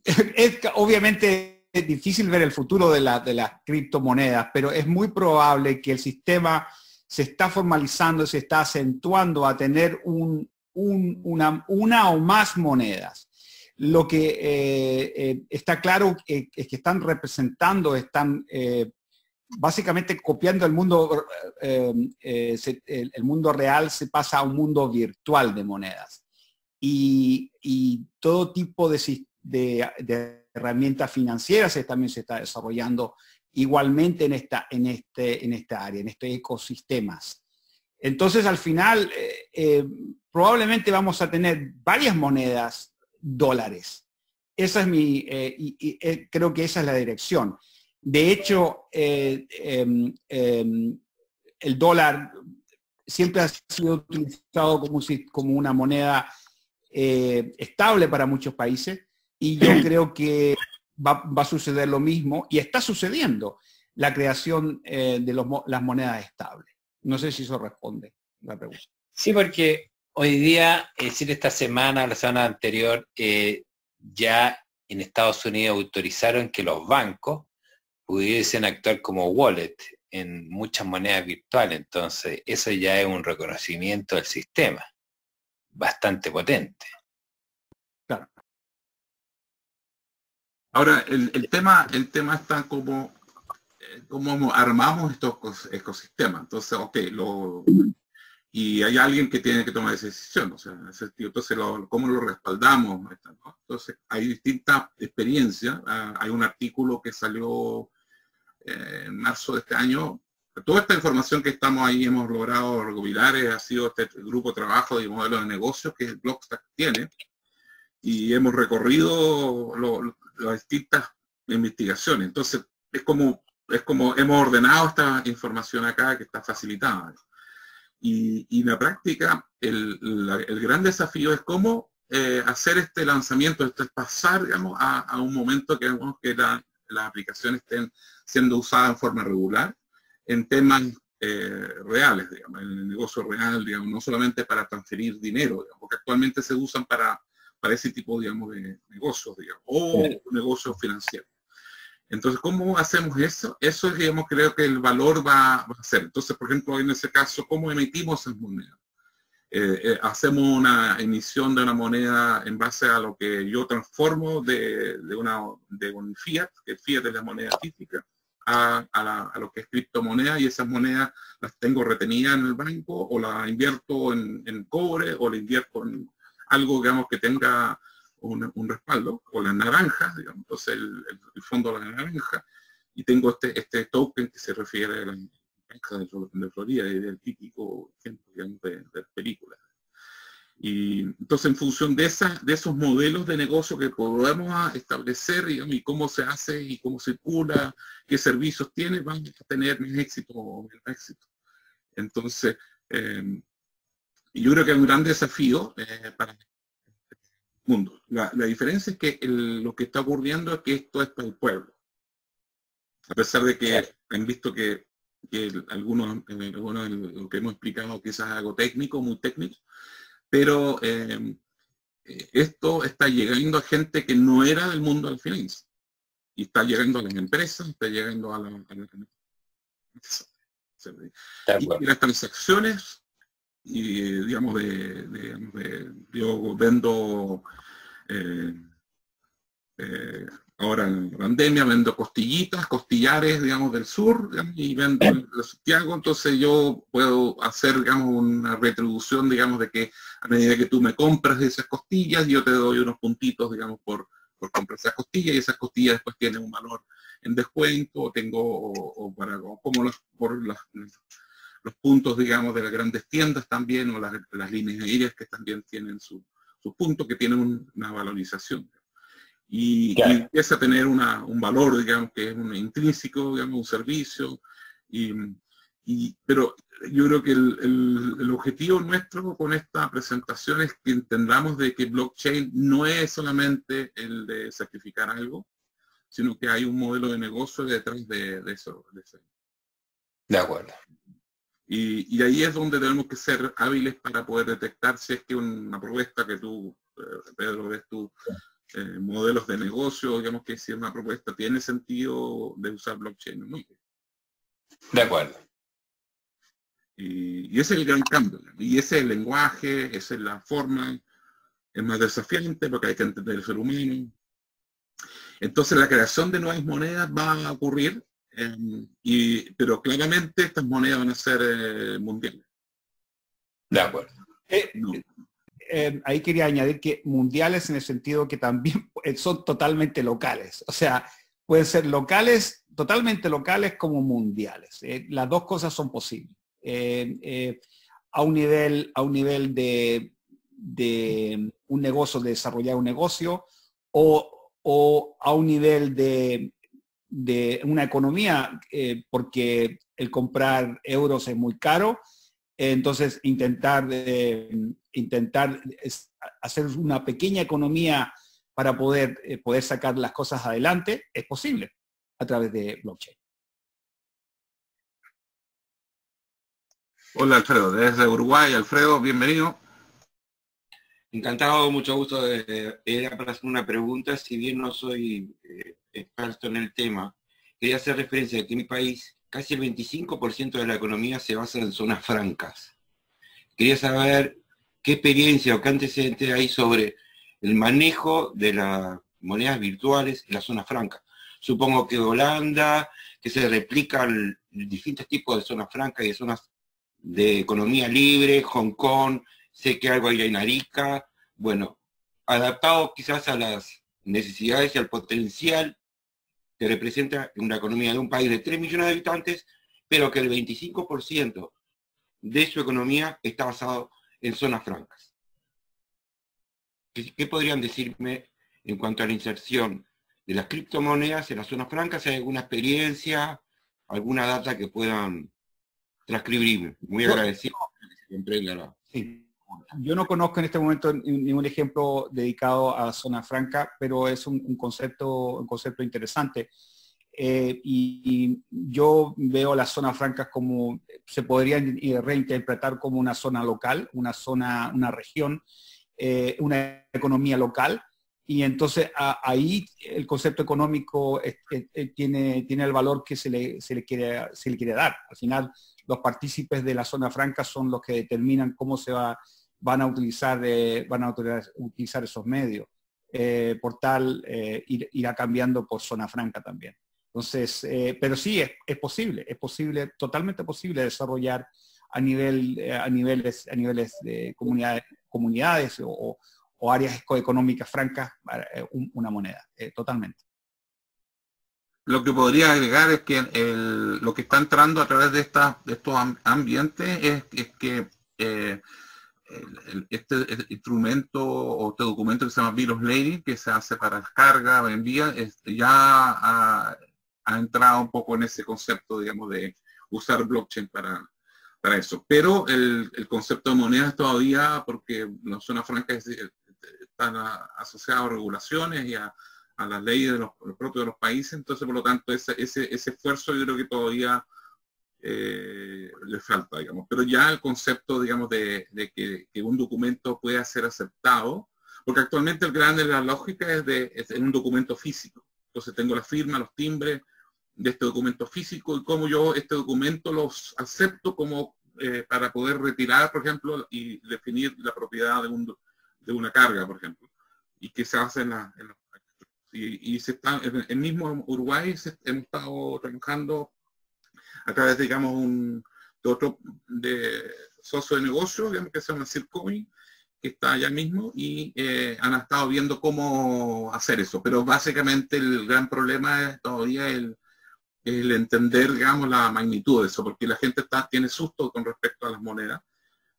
obviamente es difícil ver el futuro de, de las criptomonedas, pero es muy probable que el sistema se está formalizando, se está acentuando a tener un, una, una, o más monedas. Lo que eh, eh, está claro es que están representando, están básicamente copiando el mundo, el mundo real se pasa a un mundo virtual de monedas y, todo tipo de, herramientas financieras también se está desarrollando igualmente en esta, en este, en esta área, en estos ecosistemas. Entonces, al final, eh, eh, probablemente vamos a tener varias monedas dólares. Esa es mi, eh, y, creo que esa es la dirección. De hecho, em, em, el dólar siempre ha sido utilizado como, como una moneda eh, estable para muchos países y yo creo que va, a suceder lo mismo y está sucediendo la creación eh, de las monedas estables. No sé si eso responde la pregunta. Sí, porque hoy día, es decir, esta semana, la semana anterior, eh, ya en Estados Unidos autorizaron que los bancos pudiesen actuar como wallet en muchas monedas virtuales. Entonces, eso ya es un reconocimiento del sistema bastante potente. Claro. Ahora, el, tema, el tema está como eh, cómo armamos estos ecosistemas. Entonces, ok, lo, y hay alguien que tiene que tomar esa decisión, o sea, entonces, ¿cómo lo respaldamos? Entonces, hay distintas experiencias. Ah, hay un artículo que salió eh, en marzo de este año toda esta información que estamos ahí hemos logrado recopilar ha sido este grupo de trabajo y modelo de negocios que Blockstack tiene y hemos recorrido las distintas investigaciones. Entonces, es como, es como hemos ordenado esta información acá que está facilitada. Y, en la práctica, el, gran desafío es cómo eh, hacer este lanzamiento, esto es pasar digamos, a, un momento que, que las aplicaciones estén siendo usadas en forma regular en temas eh, reales, digamos, en el negocio real, digamos, no solamente para transferir dinero, porque actualmente se usan para, para ese tipo, digamos, de negocios, digamos, o negocios financieros. Entonces, ¿cómo hacemos eso? Eso es, digamos, creo que el valor va, a ser. Entonces, por ejemplo, en ese caso, ¿cómo emitimos esas monedas? Eh, eh, hacemos una emisión de una moneda en base a lo que yo transformo de, de, una, de un fiat, que el fiat es la moneda física, a, lo que es criptomoneda y esas monedas las tengo retenidas en el banco o la invierto en, cobre o la invierto en algo, digamos, que tenga un, respaldo, o las naranjas, digamos, entonces el, fondo de la naranja, y tengo este, este token que se refiere a la naranja de, Florida y del típico ejemplo, de, de películas. Y entonces en función de, esa, de esos modelos de negocio que podemos establecer y cómo se hace y cómo circula, qué servicios tiene, vamos a tener más éxito o menos éxito. Entonces, em, yo creo que es un gran desafío eh, para el mundo. La, diferencia es que lo que está ocurriendo es que esto es para el pueblo. A pesar de que han visto que, algunos, eh, algunos, lo que hemos explicado quizás algo técnico, muy técnico, pero em, eh, esto está llegando a gente que no era del mundo del finance. Y está llegando a las empresas, está llegando a, la, y, las transacciones, y digamos, de, yo vendo eh, eh, ahora en pandemia vendo costillitas, costillares, digamos, del sur, y vendo Santiago, entonces yo puedo hacer, digamos, una retribución, digamos, de que a medida que tú me compras esas costillas, yo te doy unos puntitos, digamos, por, por comprar esas costillas, y esas costillas después tienen un valor en descuento, o tengo, o, para, como los, por los puntos, digamos, de las grandes tiendas también, o las, líneas aéreas que también tienen sus puntos, que tienen una valorización y, empieza a tener un valor, digamos, que es un intrínseco, digamos, un servicio, y, Y, pero yo creo que el, objetivo nuestro con esta presentación es que entendamos de que blockchain no es solamente el de sacrificar algo, sino que hay un modelo de negocio detrás de, eso. De, acuerdo. Y, y, ahí es donde tenemos que ser hábiles para poder detectar si es que una propuesta que tú, eh, Pedro, ves tú, eh, modelos de negocio, digamos que si una propuesta tiene sentido de usar blockchain no. De acuerdo. Y, ese es el gran cambio. Y ese es el lenguaje, esa es la forma, es más desafiante porque hay que entender el ser humano. Entonces la creación de nuevas monedas va a ocurrir, em, y, pero claramente estas monedas van a ser eh, mundiales. De acuerdo. Eh, eh, ahí quería añadir que mundiales en el sentido que también son totalmente locales. O sea, pueden ser locales, totalmente locales como mundiales. las dos cosas son posibles. Eh, eh, a un nivel, a un nivel de, un negocio, de desarrollar un negocio, o, a un nivel de, una economía, eh, porque el comprar euros es muy caro, entonces intentar, intentar hacer una pequeña economía para poder, poder sacar las cosas adelante es posible a través de blockchain. Hola Alfredo, desde Uruguay. Alfredo, bienvenido. Encantado, mucho gusto. De, era para hacer una pregunta, si bien no soy eh, experto en el tema, quería hacer referencia a que en mi país casi el 25% de la economía se basa en zonas francas. Quería saber qué experiencia o qué antecedentes hay sobre el manejo de las monedas virtuales en las zonas francas. Supongo que Holanda, que se replican distintos tipos de zonas francas y de zonas de economía libre, Hong Kong, sé que algo hay en Arica, bueno, adaptado quizás a las necesidades y al potencial que representa una economía de un país de 3 millones de habitantes, pero que el 25% de su economía está basado en zonas francas. ¿Qué, podrían decirme en cuanto a la inserción de las criptomonedas en las zonas francas? ¿Hay alguna experiencia, alguna data que puedan transcribirme. Muy agradecido Yo no conozco en este momento ningún ejemplo dedicado a zona franca, pero es un, concepto, un concepto interesante. Eh, y, yo veo las zonas francas como, se podrían reinterpretar como una zona local, una zona, una región, eh, una economía local. Y entonces ahí el concepto económico tiene, tiene el valor que se le, se le, quiere, se le quiere dar. Al final, los partícipes de la zona franca son los que determinan cómo se va, van a utilizar, eh, van a utilizar esos medios. Eh, por tal, eh, irá cambiando por zona franca también. Entonces, pero sí, es, posible, es posible, totalmente posible desarrollar a, nivel, a, niveles, a niveles de comunidades, comunidades o, áreas económicas francas una moneda, totalmente. Lo que podría agregar es que lo que está entrando a través de, esta, de estos ambientes es, que eh, este, instrumento o este documento que se llama of Lading, que se hace para descarga o envía, ya ha, entrado un poco en ese concepto, digamos, de usar blockchain para, para eso. Pero el, concepto de monedas todavía, porque la zona franca están asociados a regulaciones y a a las leyes de los, propios de los países, entonces por lo tanto ese, ese, esfuerzo yo creo que todavía eh, le falta, digamos. Pero ya el concepto, digamos, de, que, un documento pueda ser aceptado, porque actualmente el grande de la lógica es de es un documento físico. Entonces tengo la firma, los timbres de este documento físico y cómo yo este documento los acepto como eh, para poder retirar, por ejemplo, y definir la propiedad de, un, de una carga, por ejemplo, y que se hace en, los y, se está, en el mismo Uruguay se, hemos estado trabajando a través, digamos, un, de otro de socio de negocio, digamos, que se llama Circoin, que está allá mismo, y eh, han estado viendo cómo hacer eso. Pero básicamente el gran problema es todavía el, el entender, digamos, la magnitud de eso, porque la gente está, tiene susto con respecto a las monedas,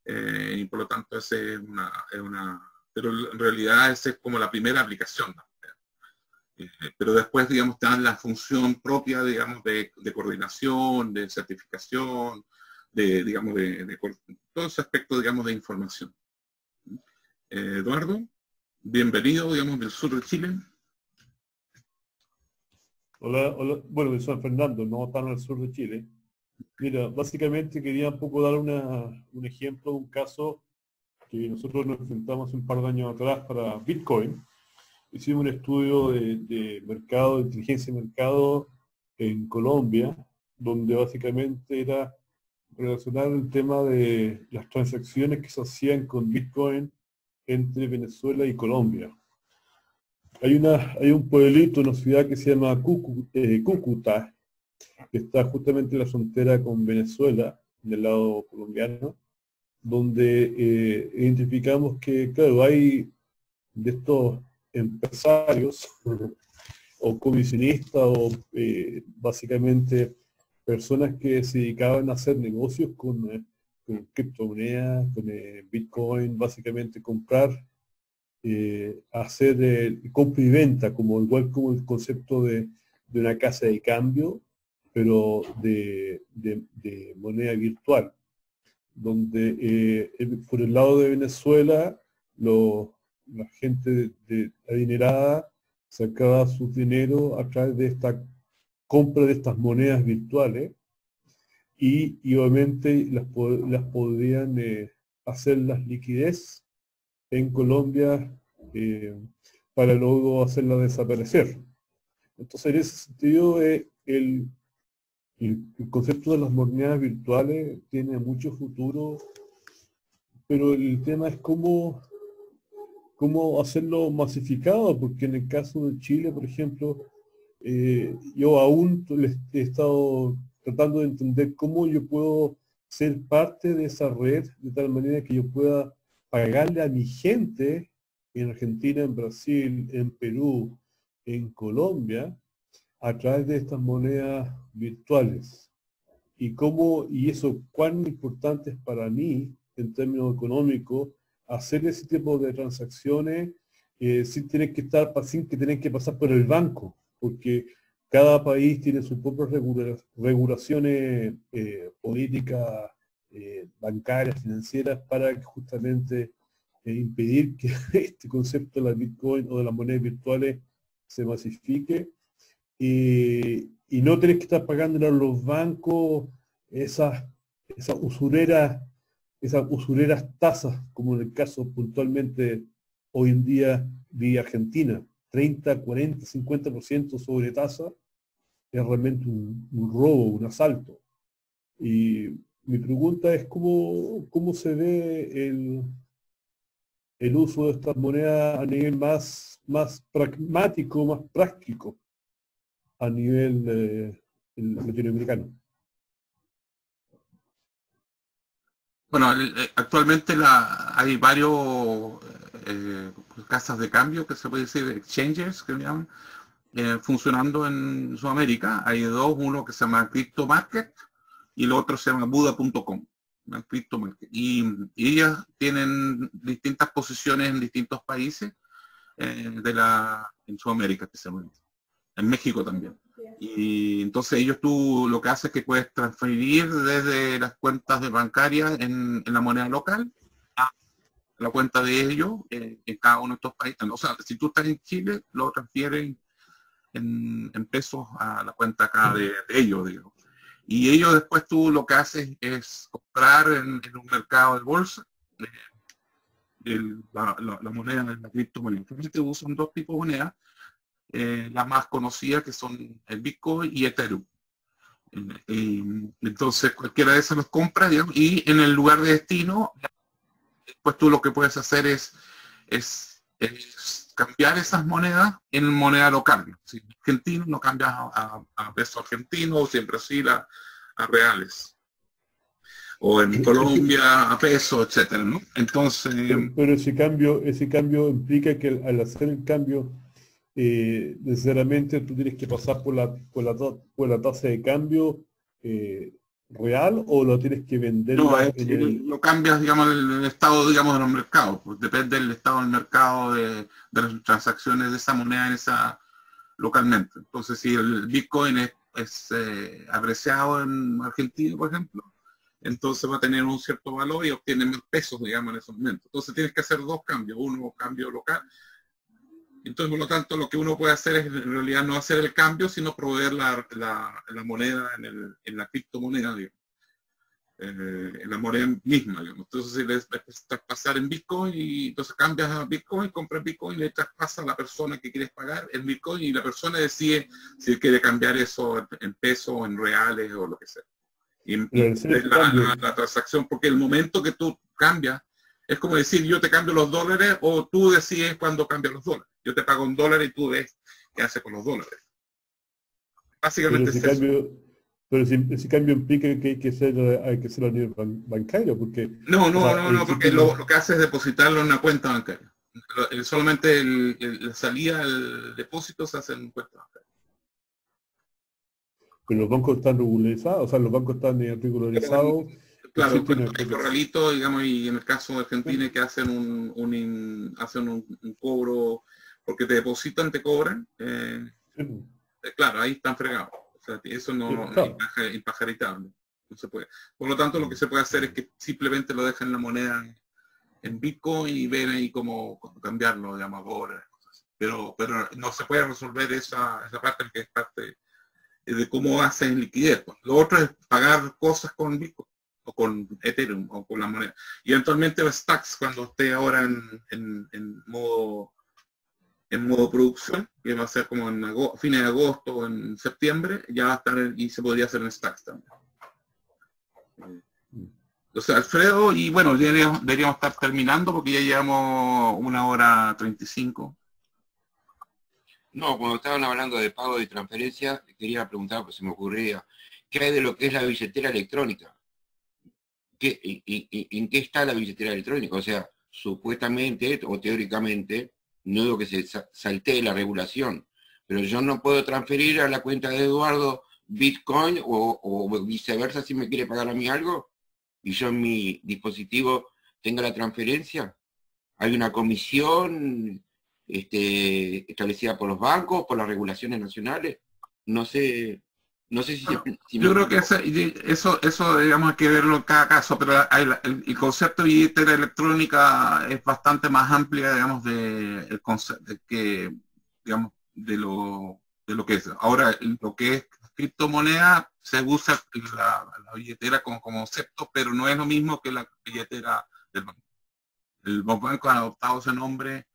eh, y por lo tanto ese es una, pero en realidad esa es como la primera aplicación. Eh, pero después, digamos, dan la función propia, digamos, de, coordinación, de certificación, de digamos, de, todo ese aspecto, digamos, de información. Eh, Eduardo, bienvenido, digamos, del sur de Chile. Hola, hola, bueno, de San Fernando, no están al sur de Chile. Mira, básicamente quería un poco dar un ejemplo, un caso que nosotros nos enfrentamos un par de años atrás para Bitcoin. Hicimos un estudio de, mercado, de inteligencia de mercado en Colombia, donde básicamente era relacionar el tema de las transacciones que se hacían con Bitcoin entre Venezuela y Colombia. Hay, una, hay un pueblito, una ciudad que se llama eh, Cúcuta, que está justamente en la frontera con Venezuela, del lado colombiano, donde eh, identificamos que, claro, hay de estos empresarios o comisionistas o eh, básicamente personas que se dedicaban a hacer negocios con, con criptomonedas, con Bitcoin, básicamente comprar, hacer compra y venta, como igual como el concepto de, de una casa de cambio, pero de, de moneda virtual donde eh, por el lado de Venezuela la gente de, adinerada sacaba su dinero a través de esta compra de estas monedas virtuales y, obviamente las, las podrían eh, hacer las liquidez en Colombia eh, para luego hacerlas desaparecer. Entonces en ese sentido el, el, concepto de las monedas virtuales tiene mucho futuro, pero el tema es cómo, cómo hacerlo masificado, porque en el caso de Chile, por ejemplo, eh, yo aún he estado tratando de entender cómo yo puedo ser parte de esa red de tal manera que yo pueda pagarle a mi gente en Argentina, en Brasil, en Perú, en Colombia, a través de estas monedas virtuales. Y cómo, y eso cuán importante es para mí, en términos económicos, hacer ese tipo de transacciones eh, sin tener que estar, sin que tener que pasar por el banco, porque cada país tiene sus propias regulaciones eh, políticas, eh, bancarias, financieras, para justamente impedir que este concepto de la Bitcoin o de las monedas virtuales se masifique y, no tenés que estar pagando a los bancos esas, usureras, esas usureras tasas, como en el caso puntualmente hoy en día de Argentina, 30, 40, 50% sobre tasa, es realmente un, robo, un asalto. Y mi pregunta es cómo, cómo se ve el, el uso de estas monedas a nivel más, más pragmático, más práctico a nivel eh, latinoamericano? Bueno, actualmente la, hay varios eh, casas de cambio, que se puede decir exchanges, que llaman, eh, funcionando en Sudamérica. Hay dos, uno que se llama Crypto Market y el otro se llama Buda.com. Y, y, ellas tienen distintas posiciones en distintos países de la, en Sudamérica especialmente en México también. Y entonces ellos tú lo que haces es que puedes transferir desde las cuentas de bancarias en, la moneda local a la cuenta de ellos eh, en cada uno de estos países. O sea, si tú estás en Chile, lo transfieren en, pesos a la cuenta acá de, ellos, digo. Y ellos después tú lo que haces es comprar en, un mercado de bolsa eh, la, moneda de la criptomoneda. Entonces usan dos tipos de monedas eh, las más conocidas que son el Bitcoin y Ethereum. entonces cualquiera de esas los compras y en el lugar de destino, pues tú lo que puedes hacer es, es, cambiar esas monedas en moneda local. Si argentino no cambias a, peso argentino o siempre así a, a reales o en Colombia a peso, etcétera, ¿no? Entonces. Pero, ese cambio, ese cambio implica que al hacer el cambio eh, necesariamente tú tienes que pasar por la, por la, por la tasa de cambio eh, real o lo tienes que vender no, lo cambias digamos el, estado digamos de los mercados pues depende del estado del mercado de, las transacciones de esa moneda en esa localmente entonces si el bitcoin es, es eh, apreciado en Argentina por ejemplo entonces va a tener un cierto valor y obtiene más pesos, digamos, en ese momento. Entonces tienes que hacer dos cambios, uno cambio local. Entonces, por lo tanto, lo que uno puede hacer es en realidad no hacer el cambio, sino proveer la, la, moneda en, el, en, la criptomoneda, digamos. Eh, en la moneda misma, digamos. Entonces, si le pasar en Bitcoin y entonces cambias a Bitcoin, compras Bitcoin, le traspasa a la persona que quieres pagar el Bitcoin y la persona decide si quiere cambiar eso en pesos, en reales o lo que sea. Y, la, transacción, porque el momento que tú cambias, es como decir, yo te cambio los dólares o tú decides cuándo cambias los dólares. Yo te pago un dólar y tú ves qué hace con los dólares. Básicamente pero es cambio, Pero si, cambio implica que hay que ser, hay que ser a nivel bancario, porque... No, no, no, no, porque lo, que hace es depositarlo en una cuenta bancaria. solamente el, la salida del depósito se hace en cuenta bancaria. Pero los bancos están regularizados, o sea, los bancos están regularizados. Claro, hay corralitos, digamos, y en el caso de Argentina que hacen un, hacen un, cobro, porque te depositan, te cobran, eh, eh, claro, ahí están fregados. O sea, eso no, es impajaritable. No se puede. Por lo tanto, lo que se puede hacer es que simplemente lo dejan la moneda en Bitcoin y ven ahí cómo cambiarlo, digamos, a Pero, pero no se puede resolver esa, esa parte que es parte de cómo hacen liquidez. Pues. Lo otro es pagar cosas con Bitcoin o con Ethereum o con la moneda. Y eventualmente Stacks cuando esté ahora en, en, modo en modo producción, que va a ser como en fines de agosto o en septiembre, ya va a estar y se podría hacer en Stacks también. Entonces, Alfredo, y bueno, deberíamos, deberíamos estar terminando porque ya llevamos una hora 35. No, cuando estaban hablando de pago de transferencia, quería preguntar, pues se me ocurría, ¿qué hay de lo que es la billetera electrónica? ¿Qué, ¿En qué está la billetera electrónica? O sea, supuestamente o teóricamente, no digo que se saltee la regulación, pero yo no puedo transferir a la cuenta de Eduardo Bitcoin o, viceversa si me quiere pagar a mí algo y yo en mi dispositivo tenga la transferencia. Hay una comisión, este, establecida por los bancos, por las regulaciones nacionales. No sé, no sé si... Yo creo que eso, eso, digamos, hay que verlo en cada caso, pero el, concepto de billetera electrónica es bastante más amplia, digamos, de, el concepto, que, digamos, de lo, de lo que es. Ahora, lo que es criptomoneda, se usa la, billetera como, concepto, pero no es lo mismo que la billetera del banco. El banco ha adoptado ese nombre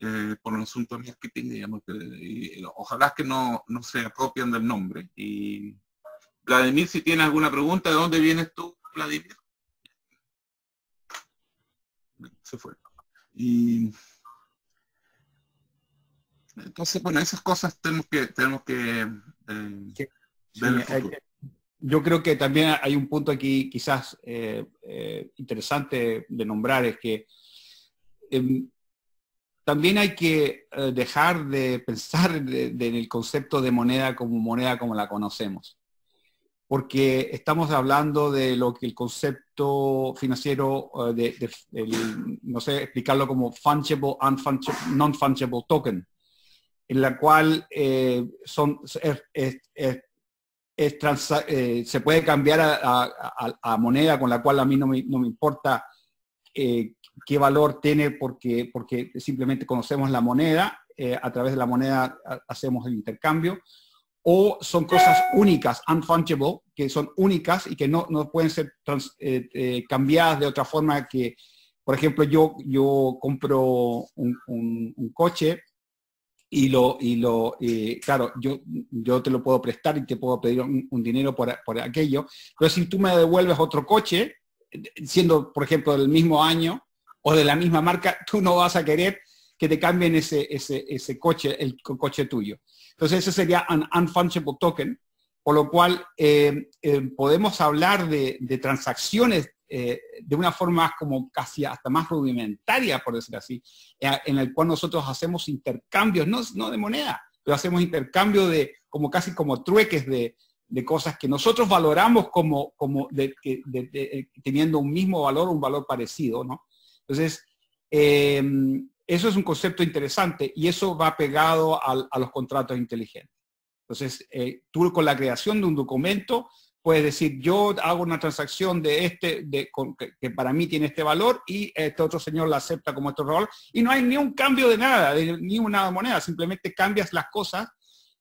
eh, por un asunto de marketing, digamos, que, ojalá que no, no se apropien del nombre. Y Vladimir, si tiene alguna pregunta, ¿de dónde vienes tú, Vladimir? Se fue. Y entonces, bueno, esas cosas tenemos que, tenemos que eh, ver Yo creo que también hay un punto aquí quizás eh, interesante de nombrar, es que em, también hay que eh, dejar de pensar en el concepto de moneda como moneda como la conocemos, porque estamos hablando de lo que el concepto financiero, eh, de, no sé, explicarlo como fungible, non-fungible token, en la cual eh, se puede cambiar a, moneda con la cual a mí no me importa qué valor tiene porque, porque simplemente conocemos la moneda, eh, a través de la moneda hacemos el intercambio, o son cosas únicas, unfungible, que son únicas y que no, no pueden ser eh, eh, cambiadas de otra forma que, por ejemplo, yo, yo compro un, coche y lo, y lo claro, yo, yo te lo puedo prestar y te puedo pedir un, dinero por, por, aquello, pero si tú me devuelves otro coche, siendo, por ejemplo, del mismo año, o de la misma marca, tú no vas a querer que te cambien ese, ese, coche, el coche tuyo. Entonces ese sería un unfungible token, por lo cual eh, eh, podemos hablar de, transacciones eh, de una forma como casi hasta más rudimentaria, por decir así, en el cual nosotros hacemos intercambios, no, no de moneda, pero hacemos intercambio de como casi como trueques de, cosas que nosotros valoramos como, como teniendo un mismo valor, un valor parecido, ¿no? Entonces, em, eso es un concepto interesante y eso va pegado a los contratos inteligentes. Entonces, eh, tú con la creación de un documento puedes decir, yo hago una transacción de este, que, para mí tiene este valor y este otro señor la acepta como este valor y no hay ni un cambio de nada, de, ni una moneda, simplemente cambias las cosas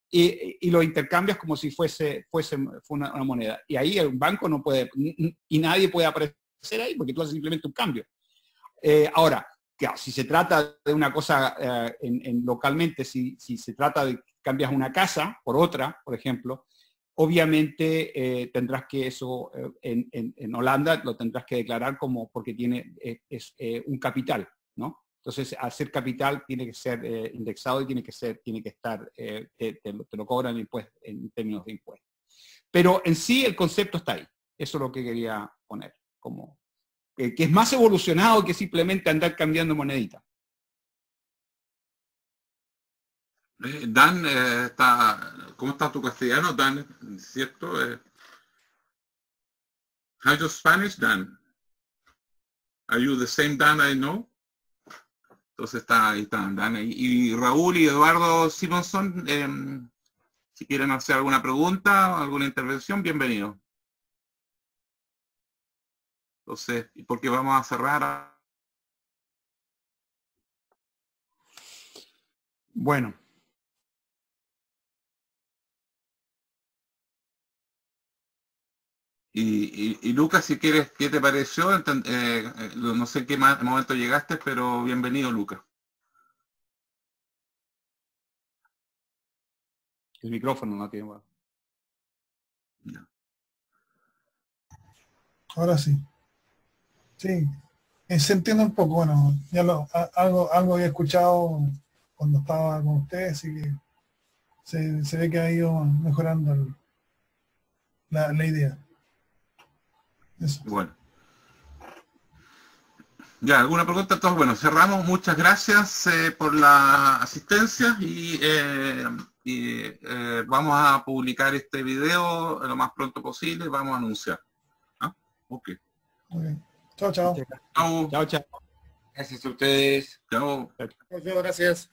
y, lo intercambias como si fuese, fuese una, moneda. Y ahí el banco no puede, y nadie puede aparecer ahí porque tú haces simplemente un cambio. Eh, ahora, si se trata de una cosa eh, en, localmente, si, se trata de cambias una casa por otra, por ejemplo, obviamente eh, tendrás que eso en, Holanda lo tendrás que declarar como porque tiene es, un capital, ¿no? Entonces, al ser capital tiene que ser indexado y tiene que ser, tiene que estar, te, lo, cobran en términos de impuestos. Pero en sí el concepto está ahí. Eso es lo que quería poner, como que es más evolucionado que simplemente andar cambiando monedita. Eh, Dan, está, ¿cómo está tu castellano, Dan? ¿Cierto? How's your Spanish, Dan? Are you the same Dan I know? Entonces está, ahí están. Y, Raúl y Eduardo Simonson, em, si quieren hacer alguna pregunta alguna intervención, bienvenido. Entonces, porque vamos a cerrar. Bueno. Y, Lucas, si quieres, ¿qué te pareció? Eh, eh, no sé qué momento llegaste, pero bienvenido, Lucas. El micrófono no tiene. Ahora sí. Sí, eh, se entiende un poco. Bueno, ya lo, algo, algo había escuchado cuando estaba con ustedes, así que se, ve que ha ido mejorando la idea. Bueno. Ya, ¿alguna pregunta? Entonces, bueno, cerramos. Muchas gracias eh, por la asistencia y, eh, eh, vamos a publicar este video lo más pronto posible. Vamos a anunciar. ¿Ah? Ok. Chao, chao. Chao, chao. Gracias a ustedes. Chao. Gracias.